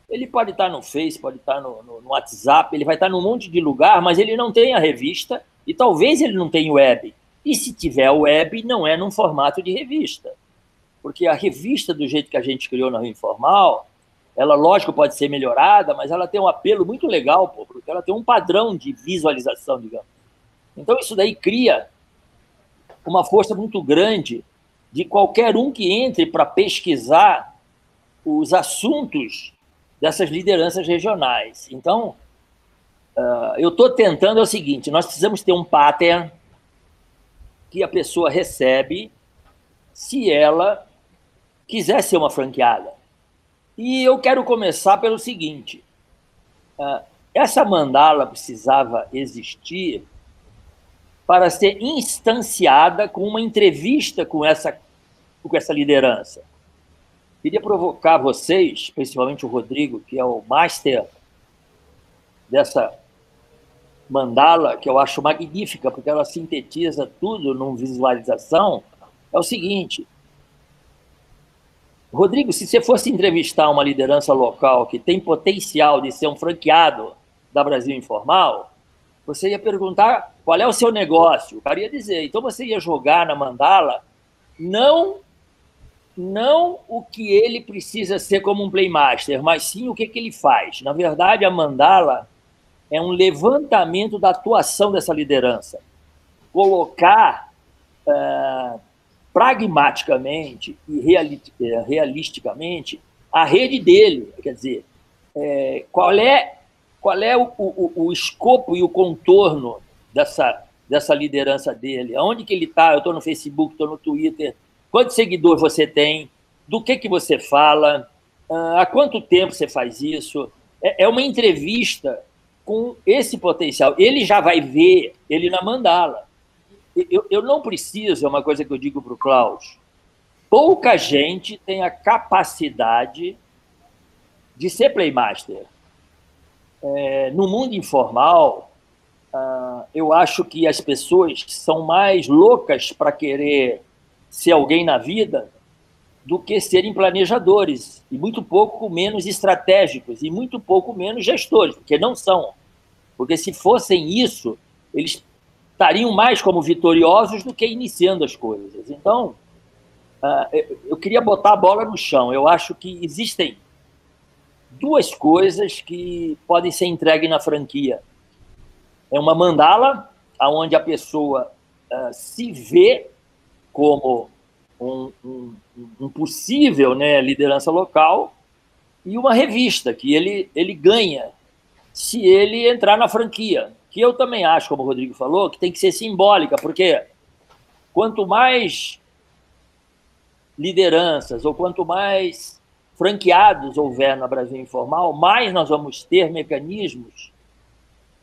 Ele pode estar no Face, pode estar no, no, no WhatsApp, ele vai estar num monte de lugar, mas ele não tem a revista e talvez ele não tenha web. E se tiver web, não é num formato de revista. Porque a revista, do jeito que a gente criou na Rio Informal, ela, lógico, pode ser melhorada, mas ela tem um apelo muito legal, pô, porque ela tem um padrão de visualização, digamos. Então, isso daí cria uma força muito grande de qualquer um que entre para pesquisar os assuntos dessas lideranças regionais. Então, uh, eu estou tentando é o seguinte: nós precisamos ter um pattern que a pessoa recebe se ela quiser ser uma franqueada. E eu quero começar pelo seguinte: uh, essa mandala precisava existir para ser instanciada com uma entrevista com essa, com essa liderança. Queria provocar vocês, principalmente o Rodrigo, que é o master dessa mandala, que eu acho magnífica, porque ela sintetiza tudo numa visualização, é o seguinte. Rodrigo, se você fosse entrevistar uma liderança local que tem potencial de ser um franqueado da Brasil Informal, você ia perguntar qual é o seu negócio. O cara ia dizer. Então você ia jogar na mandala não não o que ele precisa ser como um playmaster, mas sim o que, que ele faz. Na verdade, a mandala é um levantamento da atuação dessa liderança. Colocar uh, pragmaticamente e eh, realisticamente a rede dele. Quer dizer, é, qual é, qual é o, o, o escopo e o contorno dessa, dessa liderança dele? Aonde que ele está? Eu estou no Facebook, estou no Twitter. Quantos seguidores você tem? Do que, que você fala? Uh, há quanto tempo você faz isso? É, é uma entrevista com esse potencial. Ele já vai ver ele na mandala. Eu, eu não preciso, é uma coisa que eu digo para o Klaus, pouca gente tem a capacidade de ser playmaster. É, no mundo informal, uh, eu acho que as pessoas são mais loucas para querer ser alguém na vida do que serem planejadores, e muito pouco menos estratégicos, e muito pouco menos gestores, porque não são. Porque se fossem isso, eles estariam mais como vitoriosos do que iniciando as coisas. Então, uh, eu queria botar a bola no chão. Eu acho que existem duas coisas que podem ser entregues na franquia. É uma mandala, onde a pessoa uh, se vê como um, um, um, possível né, liderança local, e uma revista que ele, ele ganha se ele entrar na franquia. Que eu também acho, como o Rodrigo falou, que tem que ser simbólica, porque quanto mais lideranças ou quanto mais franqueados houver no Brasil informal, mais nós vamos ter mecanismos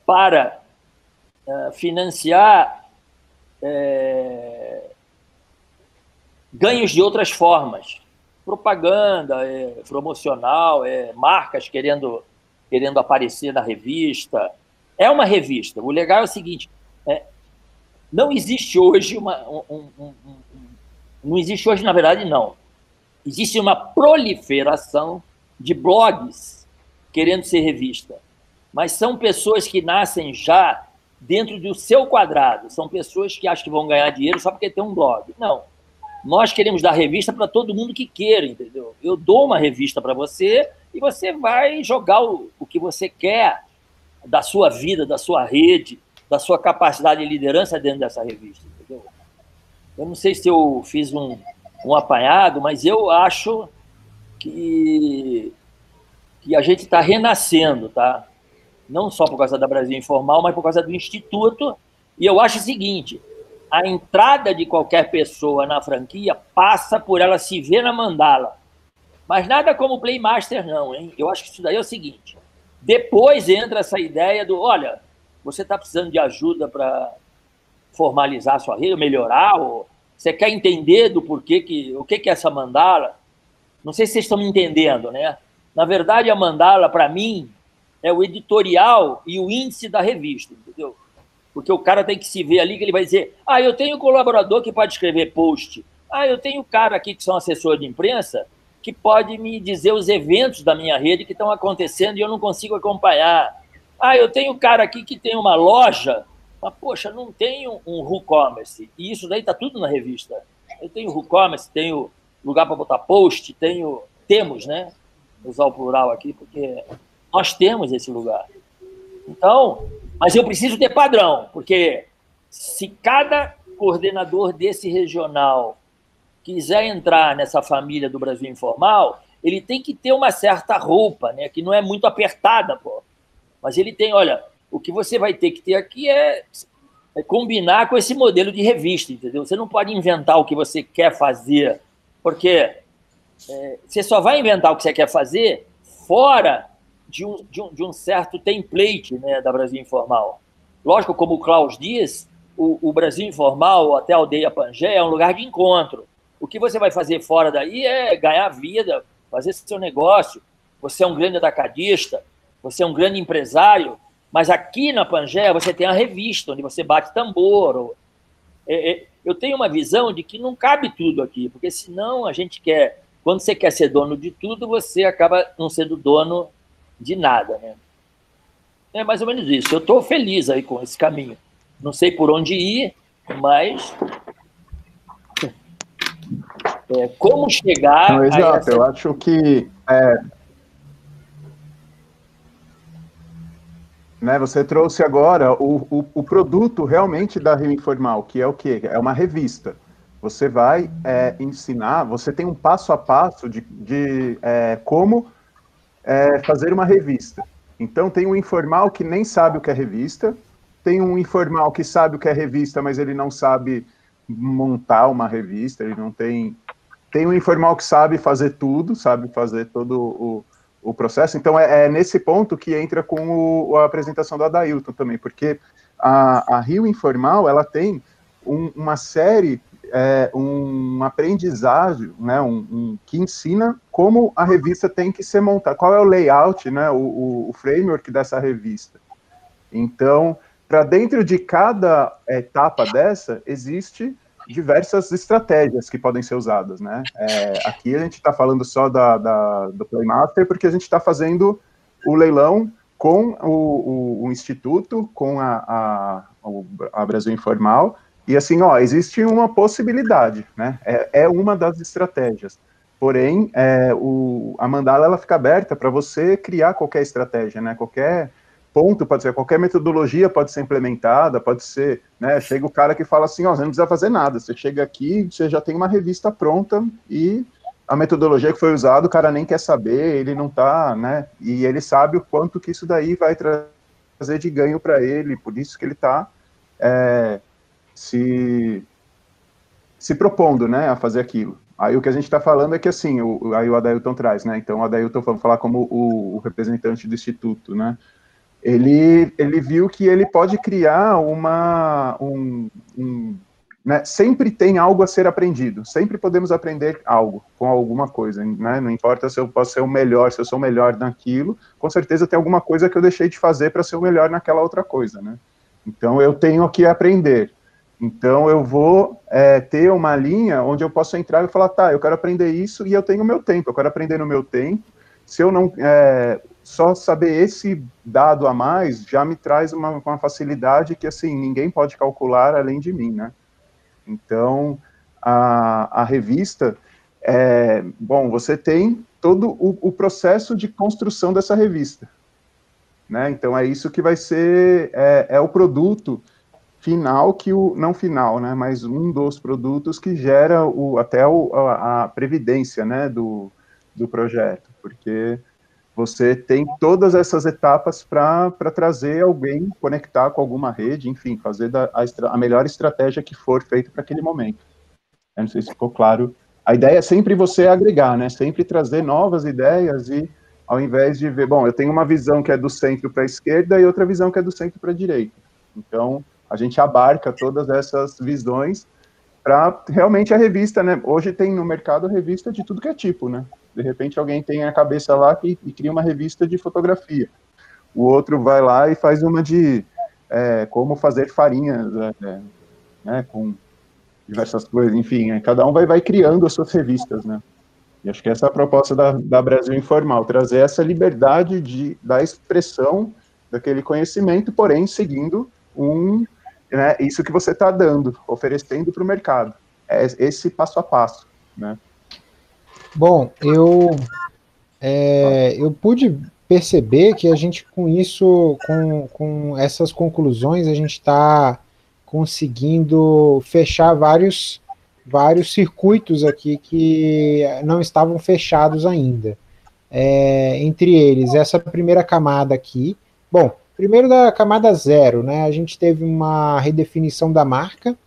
para uh, financiar é, ganhos de outras formas. Propaganda, é, promocional, é, marcas querendo, querendo aparecer na revista. É uma revista. O legal é o seguinte: é, não existe hoje uma. Um, um, um, não existe hoje, na verdade, não. Existe uma proliferação de blogs querendo ser revista. Mas são pessoas que nascem já dentro do seu quadrado. São pessoas que acham que vão ganhar dinheiro só porque tem um blog. Não. Nós queremos dar revista para todo mundo que queira, entendeu? Eu dou uma revista para você e você vai jogar o, o que você quer da sua vida, da sua rede, da sua capacidade de liderança dentro dessa revista, entendeu? Eu não sei se eu fiz um, um apanhado, mas eu acho que, que a gente está renascendo, tá? Não só por causa da Brasil Informal, mas por causa do Instituto. E eu acho o seguinte: a entrada de qualquer pessoa na franquia passa por ela se ver na mandala. Mas nada como Playmaster, não, hein? Eu acho que isso daí é o seguinte. Depois entra essa ideia do, olha, você está precisando de ajuda para formalizar a sua rede, melhorar, ou você quer entender do porquê que, o que, que é essa mandala? Não sei se vocês estão me entendendo, né? Na verdade, a mandala, para mim, é o editorial e o índice da revista, entendeu? Porque o cara tem que se ver ali que ele vai dizer: ah, eu tenho um colaborador que pode escrever post. Ah, eu tenho um cara aqui que são assessor de imprensa que pode me dizer os eventos da minha rede que estão acontecendo e eu não consigo acompanhar. Ah, eu tenho um cara aqui que tem uma loja, mas, poxa, não tenho um WooCommerce. E isso daí está tudo na revista. Eu tenho WooCommerce, tenho lugar para botar post, tenho... Temos, né? Vou usar o plural aqui, porque nós temos esse lugar. Então, mas eu preciso ter padrão, porque se cada coordenador desse regional quiser entrar nessa família do Brasil informal, ele tem que ter uma certa roupa, né, que não é muito apertada, pô. Mas ele tem, olha, o que você vai ter que ter aqui é, é combinar com esse modelo de revista, entendeu? Você não pode inventar o que você quer fazer, porque é, você só vai inventar o que você quer fazer fora de um, de um, de um certo template né, da Brasil Informal. Lógico, como o Klaus diz, o, o Brasil Informal, até a aldeia Pangé, é um lugar de encontro. O que você vai fazer fora daí é ganhar vida, fazer seu negócio. Você é um grande atacadista, você é um grande empresário, mas aqui na Pangea você tem a revista, onde você bate tambor. É, é, eu tenho uma visão de que não cabe tudo aqui, porque senão a gente quer. Quando você quer ser dono de tudo, você acaba não sendo dono de nada, né? É mais ou menos isso. Eu estou feliz aí com esse caminho. Não sei por onde ir, mas é, como chegar. Não, exato, essa... eu acho que é... né, você trouxe agora o, o, o, produto realmente da Rio Informal, que é o quê? É uma revista. Você vai é, ensinar, você tem um passo a passo de, de é, como é, fazer uma revista. Então, tem um informal que nem sabe o que é revista, tem um informal que sabe o que é revista, mas ele não sabe montar uma revista, ele não tem. Tem um informal que sabe fazer tudo, sabe fazer todo o, o processo. Então, é, é nesse ponto que entra com o, a apresentação do Adailton também, porque a, a Rio Informal ela tem um, uma série é, um aprendizagem, né, um, um, que ensina como a revista tem que ser montada, qual é o layout, né, o, o, framework dessa revista. Então, para dentro de cada etapa dessa, existe diversas estratégias que podem ser usadas, né? É, aqui a gente está falando só da, da, do Playmaster porque a gente está fazendo o leilão com o, o, o Instituto, com a, a, a Brasil Informal, E assim, ó, existe uma possibilidade, né? É, é uma das estratégias. Porém, é, o, a mandala ela fica aberta para você criar qualquer estratégia, né? Qualquer ponto pode ser, qualquer metodologia pode ser implementada, pode ser, né? Chega o cara que fala assim, ó, você não precisa fazer nada. Você chega aqui, você já tem uma revista pronta e a metodologia que foi usada, o cara nem quer saber, ele não tá, né? E ele sabe o quanto que isso daí vai trazer de ganho para ele, por isso que ele está é, se se propondo, né, a fazer aquilo. Aí o que a gente está falando é que, assim, o, aí o Adailton traz, né, então o Adailton, vamos falar como o, o, representante do Instituto, né, ele, ele viu que ele pode criar uma, um, um né, sempre tem algo a ser aprendido, sempre podemos aprender algo com alguma coisa, né, não importa se eu posso ser o melhor, se eu sou o melhor naquilo, com certeza tem alguma coisa que eu deixei de fazer para ser o melhor naquela outra coisa, né, então eu tenho que aprender, então, eu vou é, ter uma linha onde eu posso entrar e falar, tá, eu quero aprender isso e eu tenho o meu tempo, eu quero aprender no meu tempo. Se eu não é, só saber esse dado a mais, já me traz uma, uma facilidade que, assim, ninguém pode calcular além de mim, né? Então, a, a revista, é, bom, você tem todo o, o processo de construção dessa revista, né? Então, é isso que vai ser, é, é o produto final que o não final, né, mas um dos produtos que gera o, até o, a, a, previdência, né, do, do projeto, porque você tem todas essas etapas para trazer alguém, conectar com alguma rede, enfim, fazer da, a, a melhor estratégia que for feita para aquele momento. Eu não sei se ficou claro. A ideia é sempre você agregar, né, sempre trazer novas ideias e ao invés de ver, bom, eu tenho uma visão que é do centro para a esquerda e outra visão que é do centro para a direita. Então, a gente abarca todas essas visões para realmente a revista, né? Hoje tem no mercado revista de tudo que é tipo, né? De repente alguém tem a cabeça lá e, cria uma revista de fotografia. O outro vai lá e faz uma de é, como fazer farinhas, é, né? Com diversas coisas, enfim, é, cada um vai, vai criando as suas revistas, né? E acho que essa é a proposta da, da Brasil Informal, trazer essa liberdade de, da expressão daquele conhecimento, porém seguindo um né, isso que você está dando, oferecendo para o mercado. É esse passo a passo, né? Bom, eu é, eu pude perceber que a gente com isso, com, com essas conclusões, a gente está conseguindo fechar vários vários circuitos aqui que não estavam fechados ainda. É, entre eles, essa primeira camada aqui. Bom, Primeiro da camada zero, né? A gente teve uma redefinição da marca.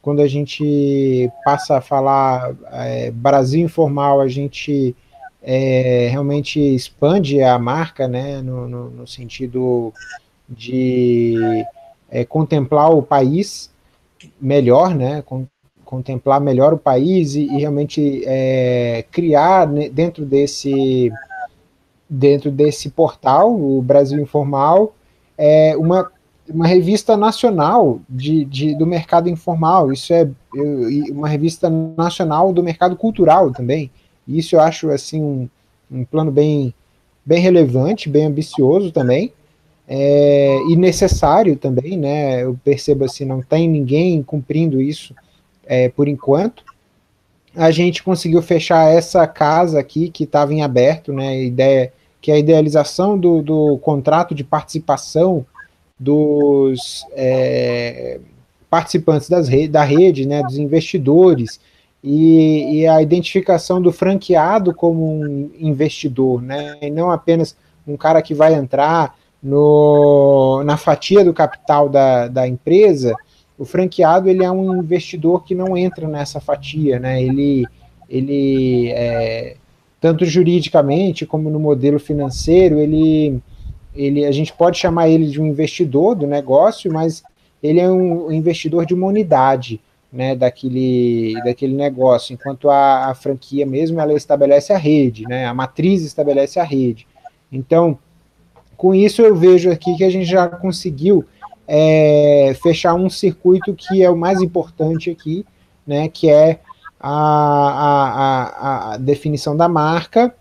Quando a gente passa a falar é, Brasil informal, a gente é, realmente expande a marca, né? No, no, no sentido de é, contemplar o país melhor, né? Com, contemplar melhor o país e, e realmente é, criar né, dentro desse dentro desse portal, o Brasil Informal, é, uma, uma revista nacional de, de, do mercado informal, isso é eu, uma revista nacional do mercado cultural também. Isso eu acho assim um, um plano bem, bem relevante, bem ambicioso também. É, e necessário também, né? Eu percebo assim, não tem ninguém cumprindo isso é, por enquanto. A gente conseguiu fechar essa casa aqui que estava em aberto, né? A ideia que é a idealização do, do contrato de participação dos é, participantes das rede, da rede, né, dos investidores, e, e, a identificação do franqueado como um investidor, né, e não apenas um cara que vai entrar no, na fatia do capital da, da empresa, o franqueado ele é um investidor que não entra nessa fatia, né, ele, ele é, tanto juridicamente como no modelo financeiro, ele, ele, a gente pode chamar ele de um investidor do negócio, mas ele é um investidor de uma unidade né, daquele, daquele negócio, enquanto a, a franquia mesmo ela estabelece a rede, né, a matriz estabelece a rede. Então, com isso eu vejo aqui que a gente já conseguiu é, fechar um circuito que é o mais importante aqui, né, que é a, a, a definição da marca,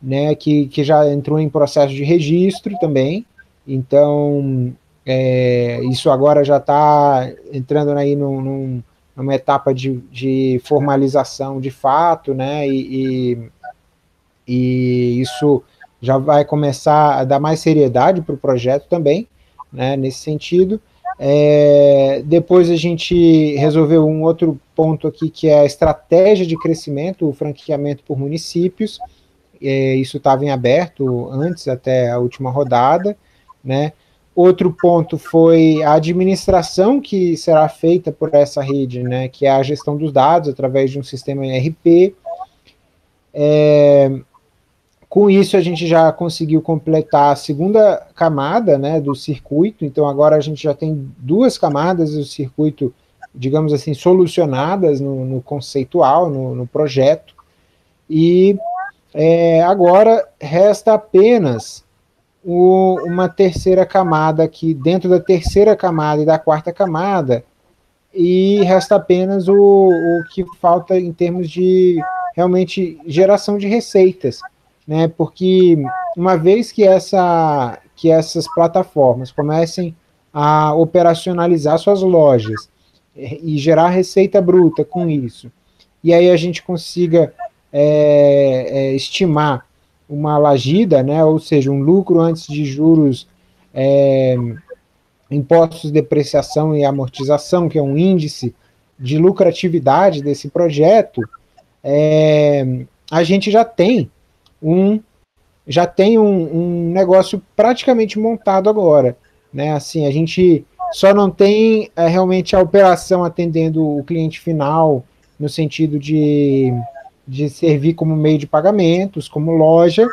né, que, que já entrou em processo de registro também. Então, é, isso agora já está entrando aí num, num, numa etapa de, de, formalização de fato, né? E, e, e, isso já vai começar a dar mais seriedade para o projeto também, né? Nesse sentido. É, depois a gente resolveu um outro ponto aqui que é a estratégia de crescimento, o franqueamento por municípios. É, isso estava em aberto antes, até a última rodada, né? Outro ponto foi a administração que será feita por essa rede, né, que é a gestão dos dados através de um sistema ERP. É, com isso, a gente já conseguiu completar a segunda camada né, do circuito, então agora a gente já tem duas camadas do circuito, digamos assim, solucionadas no, no conceitual, no, no, projeto, e é, agora resta apenas o, uma terceira camada aqui, dentro da terceira camada e da quarta camada, e resta apenas o, o que falta em termos de realmente geração de receitas, né? Porque uma vez que essa que essas plataformas comecem a operacionalizar suas lojas e gerar receita bruta com isso, e aí a gente consiga é, é, estimar uma lagida, né, ou seja, um lucro antes de juros, é, impostos de depreciação e amortização, que é um índice de lucratividade desse projeto, é, a gente já tem um já tem um, um, negócio praticamente montado agora, né? Assim, a gente só não tem é, realmente a operação atendendo o cliente final no sentido de de servir como meio de pagamentos, como loja,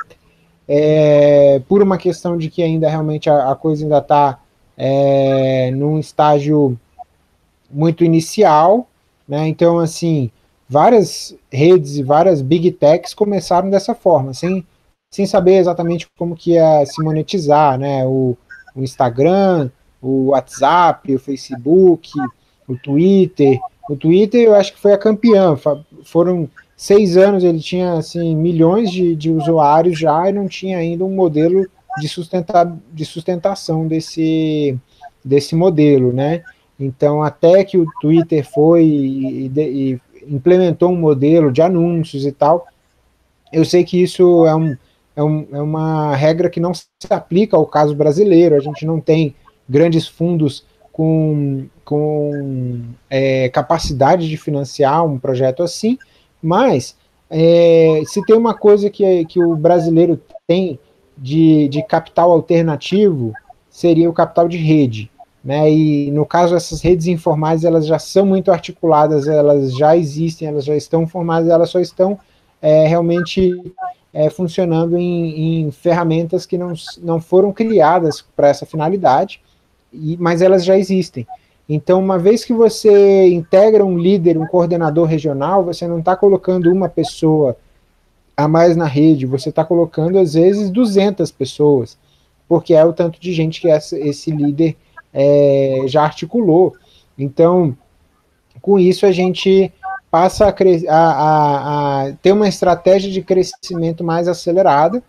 é, por uma questão de que ainda realmente a, a coisa ainda está é, num estágio muito inicial, né? Então, assim, várias redes e várias big techs começaram dessa forma, sem, sem saber exatamente como que ia se monetizar, né? O, o Instagram, o WhatsApp, o Facebook, o Twitter. O Twitter eu acho que foi a campeã, foram seis anos ele tinha assim milhões de, de usuários já e não tinha ainda um modelo de, sustenta, de sustentação desse, desse modelo, né? Então, até que o Twitter foi e, e, implementou um modelo de anúncios e tal, eu sei que isso é, um, é, um, é uma regra que não se aplica ao caso brasileiro, a gente não tem grandes fundos com, com é, capacidade de financiar um projeto assim, mas é, se tem uma coisa que, que o brasileiro tem de, de capital alternativo, seria o capital de rede. Né? E no caso, essas redes informais elas já são muito articuladas, elas já existem, elas já estão formadas, elas só estão é, realmente é, funcionando em, em, ferramentas que não, não foram criadas para essa finalidade, e, mas elas já existem. Então, uma vez que você integra um líder, um coordenador regional, você não está colocando uma pessoa a mais na rede, você está colocando, às vezes, 200 pessoas, porque é o tanto de gente que essa, esse líder é, já articulou. Então, com isso, a gente passa a, a, a, ter uma estratégia de crescimento mais acelerada,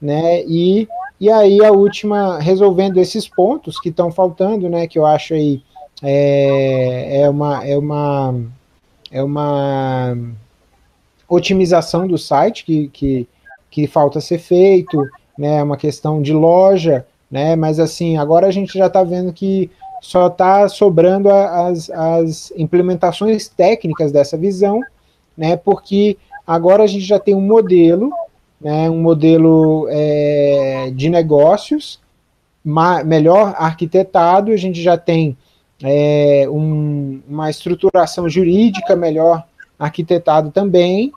né? E, e aí a última, resolvendo esses pontos que estão faltando, né? Que eu acho aí é, é, uma, é, uma, é uma otimização do site que, que, que falta ser feito, né, é uma questão de loja, né, mas assim, agora a gente já está vendo que só está sobrando as, as implementações técnicas dessa visão, né, porque agora a gente já tem um modelo, né, um modelo é, de negócios melhor arquitetado, a gente já tem é, um, uma estruturação jurídica melhor arquitetado também.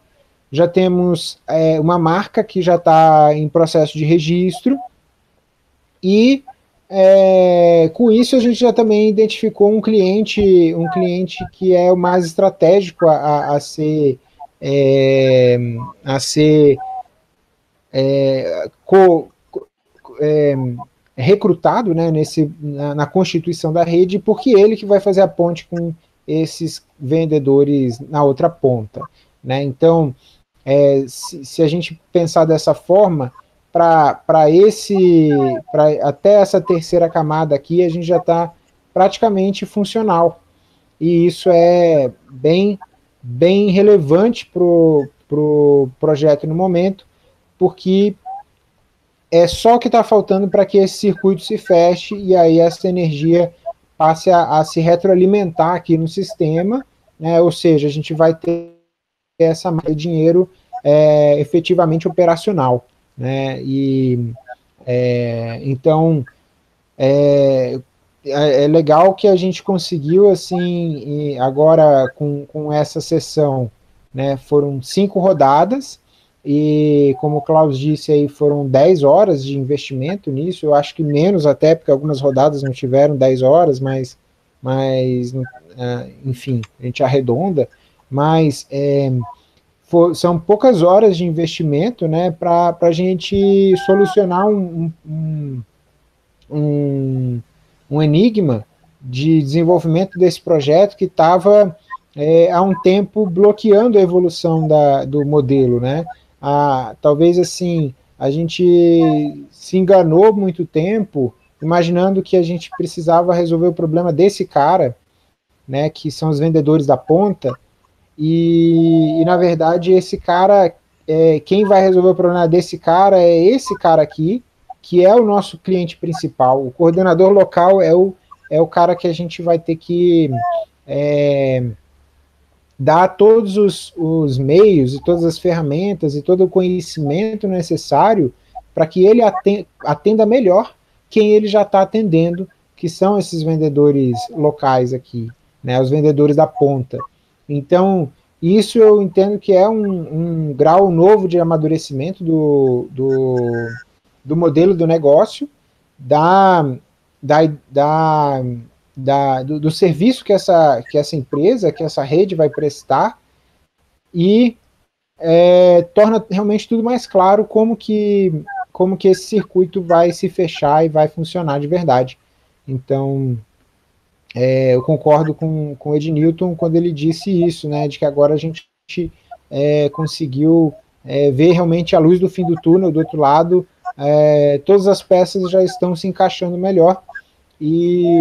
Já temos é, uma marca que já está em processo de registro. E é, com isso a gente já também identificou um cliente, um cliente que é o mais estratégico a, a ser é, a ser é, co, é, recrutado né, nesse, na, na, constituição da rede, porque ele que vai fazer a ponte com esses vendedores na outra ponta. Né? Então, é, se, se, a gente pensar dessa forma, para esse, para até essa terceira camada aqui, a gente já está praticamente funcional. E isso é bem, bem relevante para o pro projeto no momento, porque é só o que está faltando para que esse circuito se feche e aí essa energia passe a, a, se retroalimentar aqui no sistema, né? ou seja, a gente vai ter essa dinheiro é, efetivamente operacional. Né? E, é, então, é, é, é legal que a gente conseguiu, assim, agora com, com essa sessão, né, foram cinco rodadas, e como o Klaus disse aí, foram 10 horas de investimento nisso, eu acho que menos até, porque algumas rodadas não tiveram 10 horas, mas, mas uh, enfim, a gente arredonda, mas é, for, são poucas horas de investimento né, para a gente solucionar um, um, um, um enigma de desenvolvimento desse projeto que estava é, há um tempo bloqueando a evolução da, do modelo, né? Ah, talvez assim a gente se enganou muito tempo, imaginando que a gente precisava resolver o problema desse cara, né? Que são os vendedores da ponta. E, e na verdade esse cara, é, quem vai resolver o problema desse cara é esse cara aqui, que é o nosso cliente principal. O coordenador local é o, é o cara que a gente vai ter que é, dar todos os, os meios e todas as ferramentas e todo o conhecimento necessário para que ele atenda, atenda melhor quem ele já está atendendo, que são esses vendedores locais aqui, né, os vendedores da ponta. Então, isso eu entendo que é um, um grau novo de amadurecimento do, do, do modelo do negócio, da, da, da da, do, do, serviço que essa, que essa empresa, que essa rede vai prestar e é, torna realmente tudo mais claro como que, como que esse circuito vai se fechar e vai funcionar de verdade. Então, é, eu concordo com, com o Ed Newton quando ele disse isso, né, de que agora a gente é, conseguiu é, ver realmente a luz do fim do túnel, do outro lado, é, todas as peças já estão se encaixando melhor e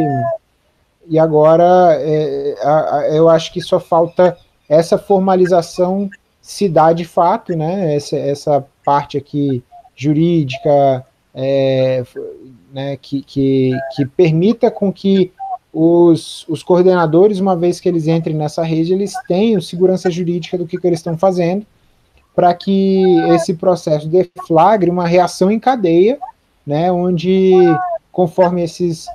e agora é, a, a, eu acho que só falta essa formalização se dar de fato, né? Essa, essa parte aqui jurídica, é, né, que, que, que permita com que os, os coordenadores, uma vez que eles entrem nessa rede, eles tenham segurança jurídica do que, que eles estão fazendo, para que esse processo deflagre uma reação em cadeia, né, onde, conforme esses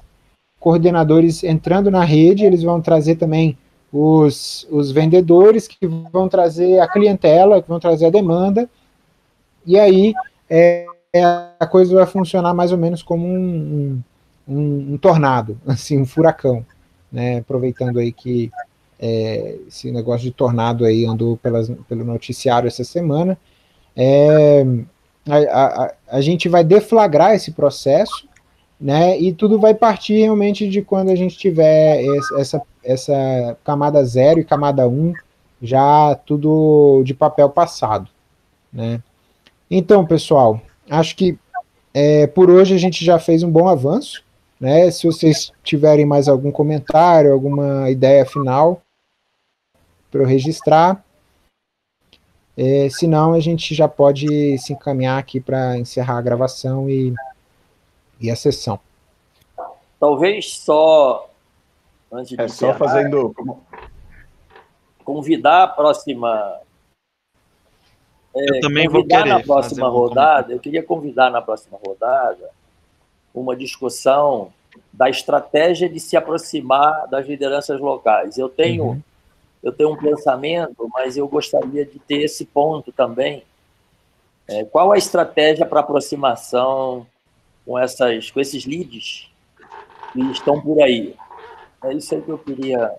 coordenadores entrando na rede, eles vão trazer também os, os vendedores, que vão trazer a clientela, que vão trazer a demanda, e aí é, a coisa vai funcionar mais ou menos como um, um, um tornado, (laughs) assim, um furacão, né, aproveitando aí que é, esse negócio de tornado aí andou pelas, pelo noticiário essa semana, é, a, a, a gente vai deflagrar esse processo, né? E tudo vai partir realmente de quando a gente tiver essa, essa camada 0 e camada 1 um, já tudo de papel passado, né? Então, pessoal, acho que é, por hoje a gente já fez um bom avanço, né? Se vocês tiverem mais algum comentário, alguma ideia final para eu registrar, é, senão a gente já pode se encaminhar aqui para encerrar a gravação e e a sessão. Talvez só antes de é encerrar, só fazendo convidar a próxima é, eu também vou querer na próxima rodada, um eu queria convidar na próxima rodada uma discussão da estratégia de se aproximar das lideranças locais. Eu tenho uhum. eu tenho um pensamento, mas eu gostaria de ter esse ponto também. É, qual a estratégia para aproximação com, essas, com esses leads que estão por aí. É isso aí que eu queria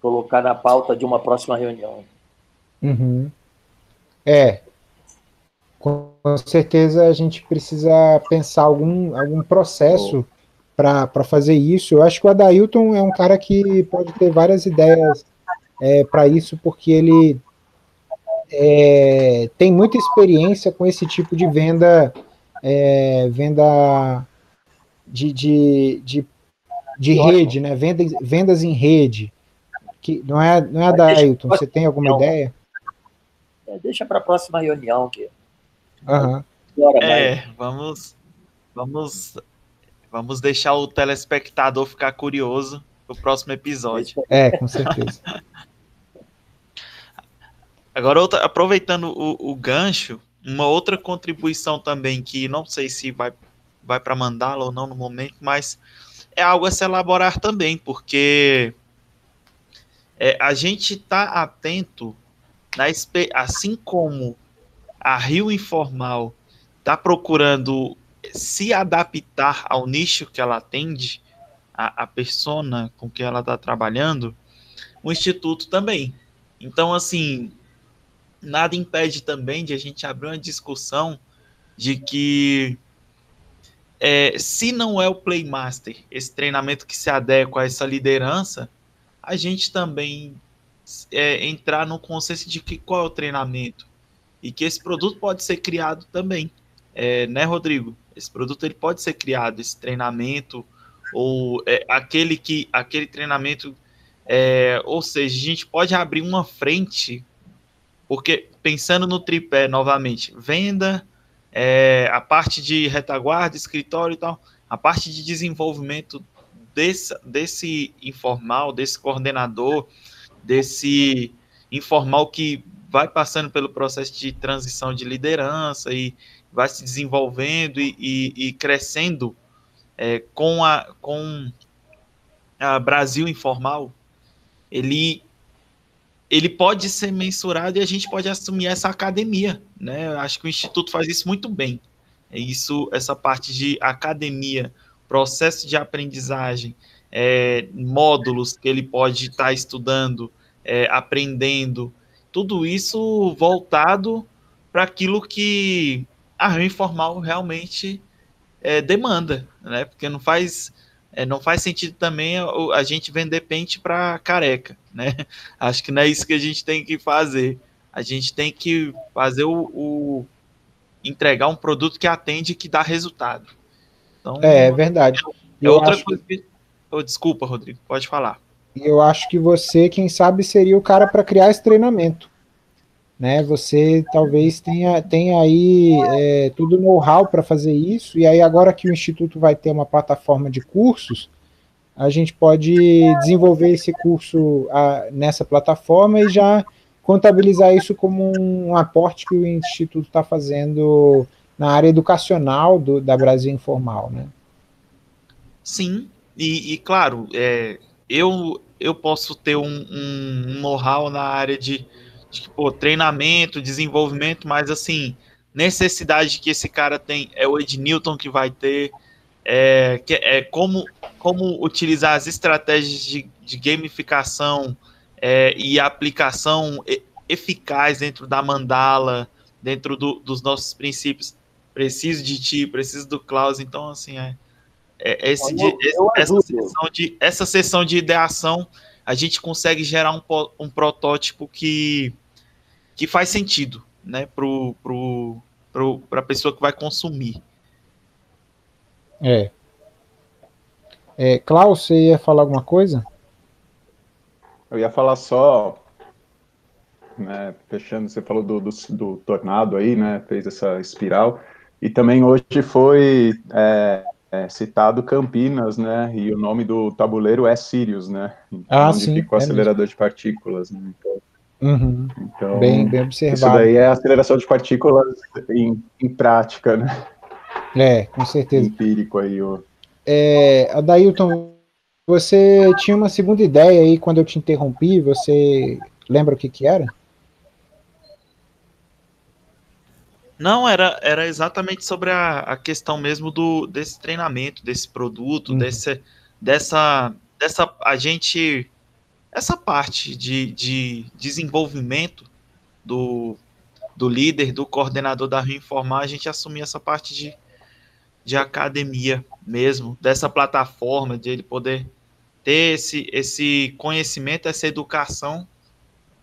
colocar na pauta de uma próxima reunião. Uhum. É. Com certeza a gente precisa pensar algum, algum processo para fazer isso. Eu acho que o Adailton é um cara que pode ter várias ideias é, para isso, porque ele é, tem muita experiência com esse tipo de venda, é, venda de, de, de, de rede, né? Vendas, vendas em rede. Que, não é, não é da Ailton, você tem alguma ideia? É, deixa para a próxima reunião. Que... Uhum. É, vamos, vamos, vamos deixar o telespectador ficar curioso no próximo episódio. É, com certeza. (laughs) Agora, outra, aproveitando o, o, gancho, uma outra contribuição também que não sei se vai, vai para mandá-la ou não no momento, mas é algo a se elaborar também, porque é, a gente está atento, na, assim como a Rio Informal está procurando se adaptar ao nicho que ela atende, a, a persona com que ela está trabalhando, o Instituto também. Então, assim, nada impede também de a gente abrir uma discussão de que é, se não é o Playmaster, esse treinamento que se adequa a essa liderança, a gente também é, entrar no consenso de que qual é o treinamento e que esse produto pode ser criado também, é, né, Rodrigo? Esse produto ele pode ser criado, esse treinamento ou é, aquele que aquele treinamento, é, ou seja, a gente pode abrir uma frente porque pensando no tripé novamente, venda, é, a parte de retaguarda, escritório e tal, a parte de desenvolvimento desse, desse informal, desse coordenador, desse informal que vai passando pelo processo de transição de liderança e vai se desenvolvendo e, e, e crescendo é, com, a, com a Brasil Informal, ele ele pode ser mensurado e a gente pode assumir essa academia, né? Acho que o instituto faz isso muito bem. É isso, essa parte de academia, processo de aprendizagem, é, módulos que ele pode estar estudando, é, aprendendo, tudo isso voltado para aquilo que a reunião informal realmente é, demanda, né? Porque não faz é, não faz sentido também a, a gente vender pente para careca, né? (laughs) Acho que não é isso que a gente tem que fazer. A gente tem que fazer o, o entregar um produto que atende e que dá resultado. Então, é, é verdade. É, outra acho... coisa que... oh, desculpa, Rodrigo, pode falar. Eu acho que você, quem sabe, seria o cara para criar esse treinamento. Né, você talvez tenha, tenha aí é, tudo know-how para fazer isso, e aí agora que o Instituto vai ter uma plataforma de cursos, a gente pode desenvolver esse curso a, nessa plataforma e já contabilizar isso como um aporte que o Instituto está fazendo na área educacional do, da Brasil Informal, né? Sim, e, e claro, é, eu, eu posso ter um, um know-how na área de tipo, treinamento, desenvolvimento, mas assim, necessidade que esse cara tem é o Ed Newton que vai ter, é, que é como, como utilizar as estratégias de, de gamificação é, e aplicação eficaz dentro da mandala, dentro do, dos nossos princípios. Preciso de ti, preciso do Klaus, então assim é, é esse, eu, eu essa, sessão de, essa sessão de ideação a gente consegue gerar um, um protótipo que que faz sentido, né, pro, pro, pro, para a pessoa que vai consumir. É. é. Klaus, você ia falar alguma coisa? Eu ia falar só, né, fechando, você falou do, do, do, tornado aí, né, fez essa espiral, e também hoje foi é, é, citado Campinas, né, e o nome do tabuleiro é Sirius, né, ah, onde sim, fica o é acelerador mesmo. de partículas, né, então, Uhum. Então, bem, bem observado. Isso daí é aceleração de partículas em, em prática, né? É, com certeza. Empírico aí. O... É, Adailton, você tinha uma segunda ideia aí quando eu te interrompi, você lembra o que que era? Não, era, era exatamente sobre a, a questão mesmo do, desse treinamento, desse produto, uhum. desse, dessa, dessa. A gente essa parte de, de desenvolvimento do, do líder, do coordenador da Rio Informar, a gente assumir essa parte de, de academia mesmo, dessa plataforma, de ele poder ter esse, esse conhecimento, essa educação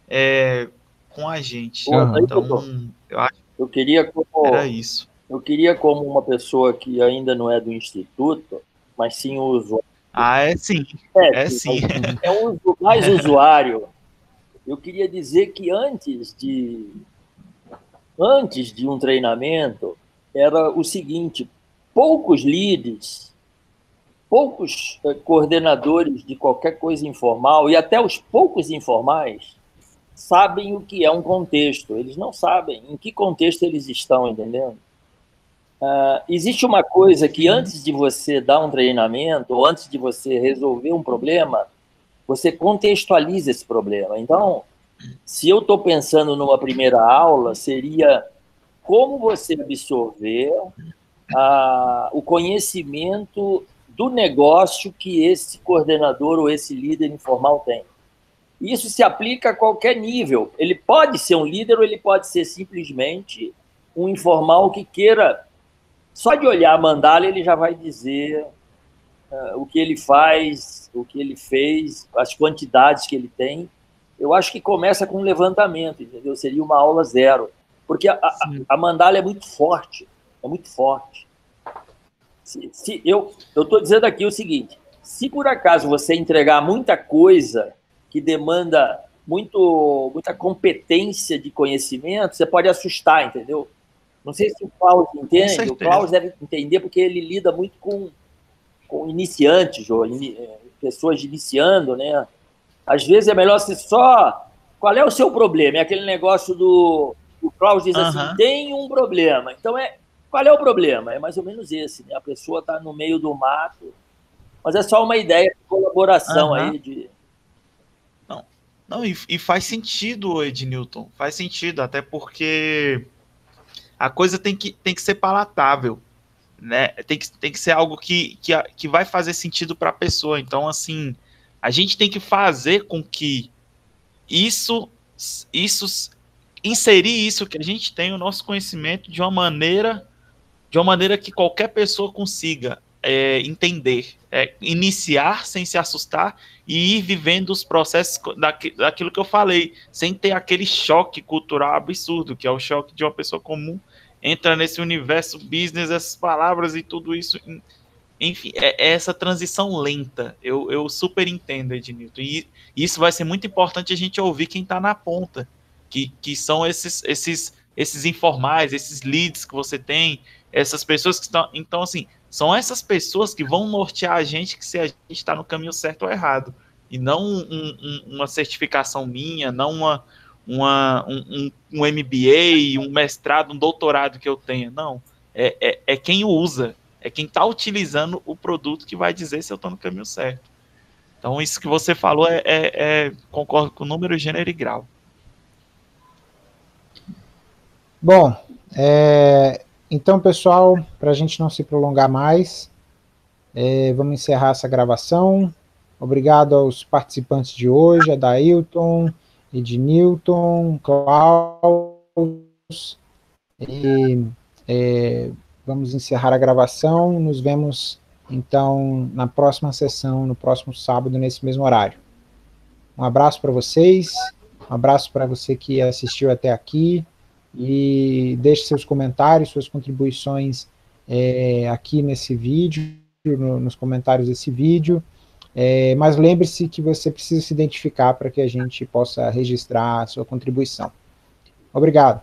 é, com a gente. Uhum. Então, eu acho eu queria como, era isso. Eu queria, como uma pessoa que ainda não é do Instituto, mas sim o usuário. Ah, é sim. É, é sim. É um mais usuário. Eu queria dizer que antes de antes de um treinamento era o seguinte: poucos leads, poucos eh, coordenadores de qualquer coisa informal e até os poucos informais sabem o que é um contexto. Eles não sabem em que contexto eles estão, entendendo? Uh, existe uma coisa que antes de você dar um treinamento ou antes de você resolver um problema, você contextualiza esse problema. Então, se eu estou pensando numa primeira aula, seria como você absorver uh, o conhecimento do negócio que esse coordenador ou esse líder informal tem. Isso se aplica a qualquer nível. Ele pode ser um líder ou ele pode ser simplesmente um informal que queira só de olhar a mandala, ele já vai dizer uh, o que ele faz, o que ele fez, as quantidades que ele tem. Eu acho que começa com um levantamento, entendeu? Seria uma aula zero. Porque a, a, a mandala é muito forte, é muito forte. Se, se eu estou dizendo aqui o seguinte: se por acaso você entregar muita coisa que demanda muito, muita competência de conhecimento, você pode assustar, entendeu? Não sei se o Klaus entende, o Klaus deve entender porque ele lida muito com, com iniciantes, ou in, é, pessoas iniciando, né? Às vezes é melhor você só. Qual é o seu problema? É aquele negócio do. O Klaus diz assim: tem um problema. Então é. Qual é o problema? É mais ou menos esse, né? A pessoa está no meio do mato, mas é só uma ideia de colaboração aí de. Não, e, e faz sentido, Ednilton. Faz sentido, até porque a coisa tem que, tem que ser palatável, né? Tem que, tem que ser algo que, que, que vai fazer sentido para a pessoa. Então, assim, a gente tem que fazer com que isso, isso, inserir isso que a gente tem o nosso conhecimento de uma maneira, de uma maneira que qualquer pessoa consiga é, entender, é, iniciar sem se assustar e ir vivendo os processos daquilo que eu falei, sem ter aquele choque cultural absurdo, que é o choque de uma pessoa comum entra nesse universo business, essas palavras e tudo isso. Enfim, é, é essa transição lenta. Eu, eu super entendo, Ednilton. E isso vai ser muito importante a gente ouvir quem está na ponta, que, que são esses, esses, esses informais, esses leads que você tem, essas pessoas que estão. Então, assim, são essas pessoas que vão nortear a gente que se a gente está no caminho certo ou errado. E não um, um, uma certificação minha, não uma, uma, um, um, MBA, um mestrado, um doutorado que eu tenha. Não. É, é, é quem usa, é quem está utilizando o produto que vai dizer se eu estou no caminho certo. Então, isso que você falou é, é, é concordo com o número, gênero e grau. Bom, é, então, pessoal, para a gente não se prolongar mais, é, vamos encerrar essa gravação. Obrigado aos participantes de hoje, a Dailton, Ednilton, Klaus, e é, vamos encerrar a gravação. Nos vemos então na próxima sessão, no próximo sábado, nesse mesmo horário. Um abraço para vocês, um abraço para você que assistiu até aqui e deixe seus comentários, suas contribuições é, aqui nesse vídeo, no, nos comentários desse vídeo. É, mas lembre-se que você precisa se identificar para que a gente possa registrar a sua contribuição. Obrigado.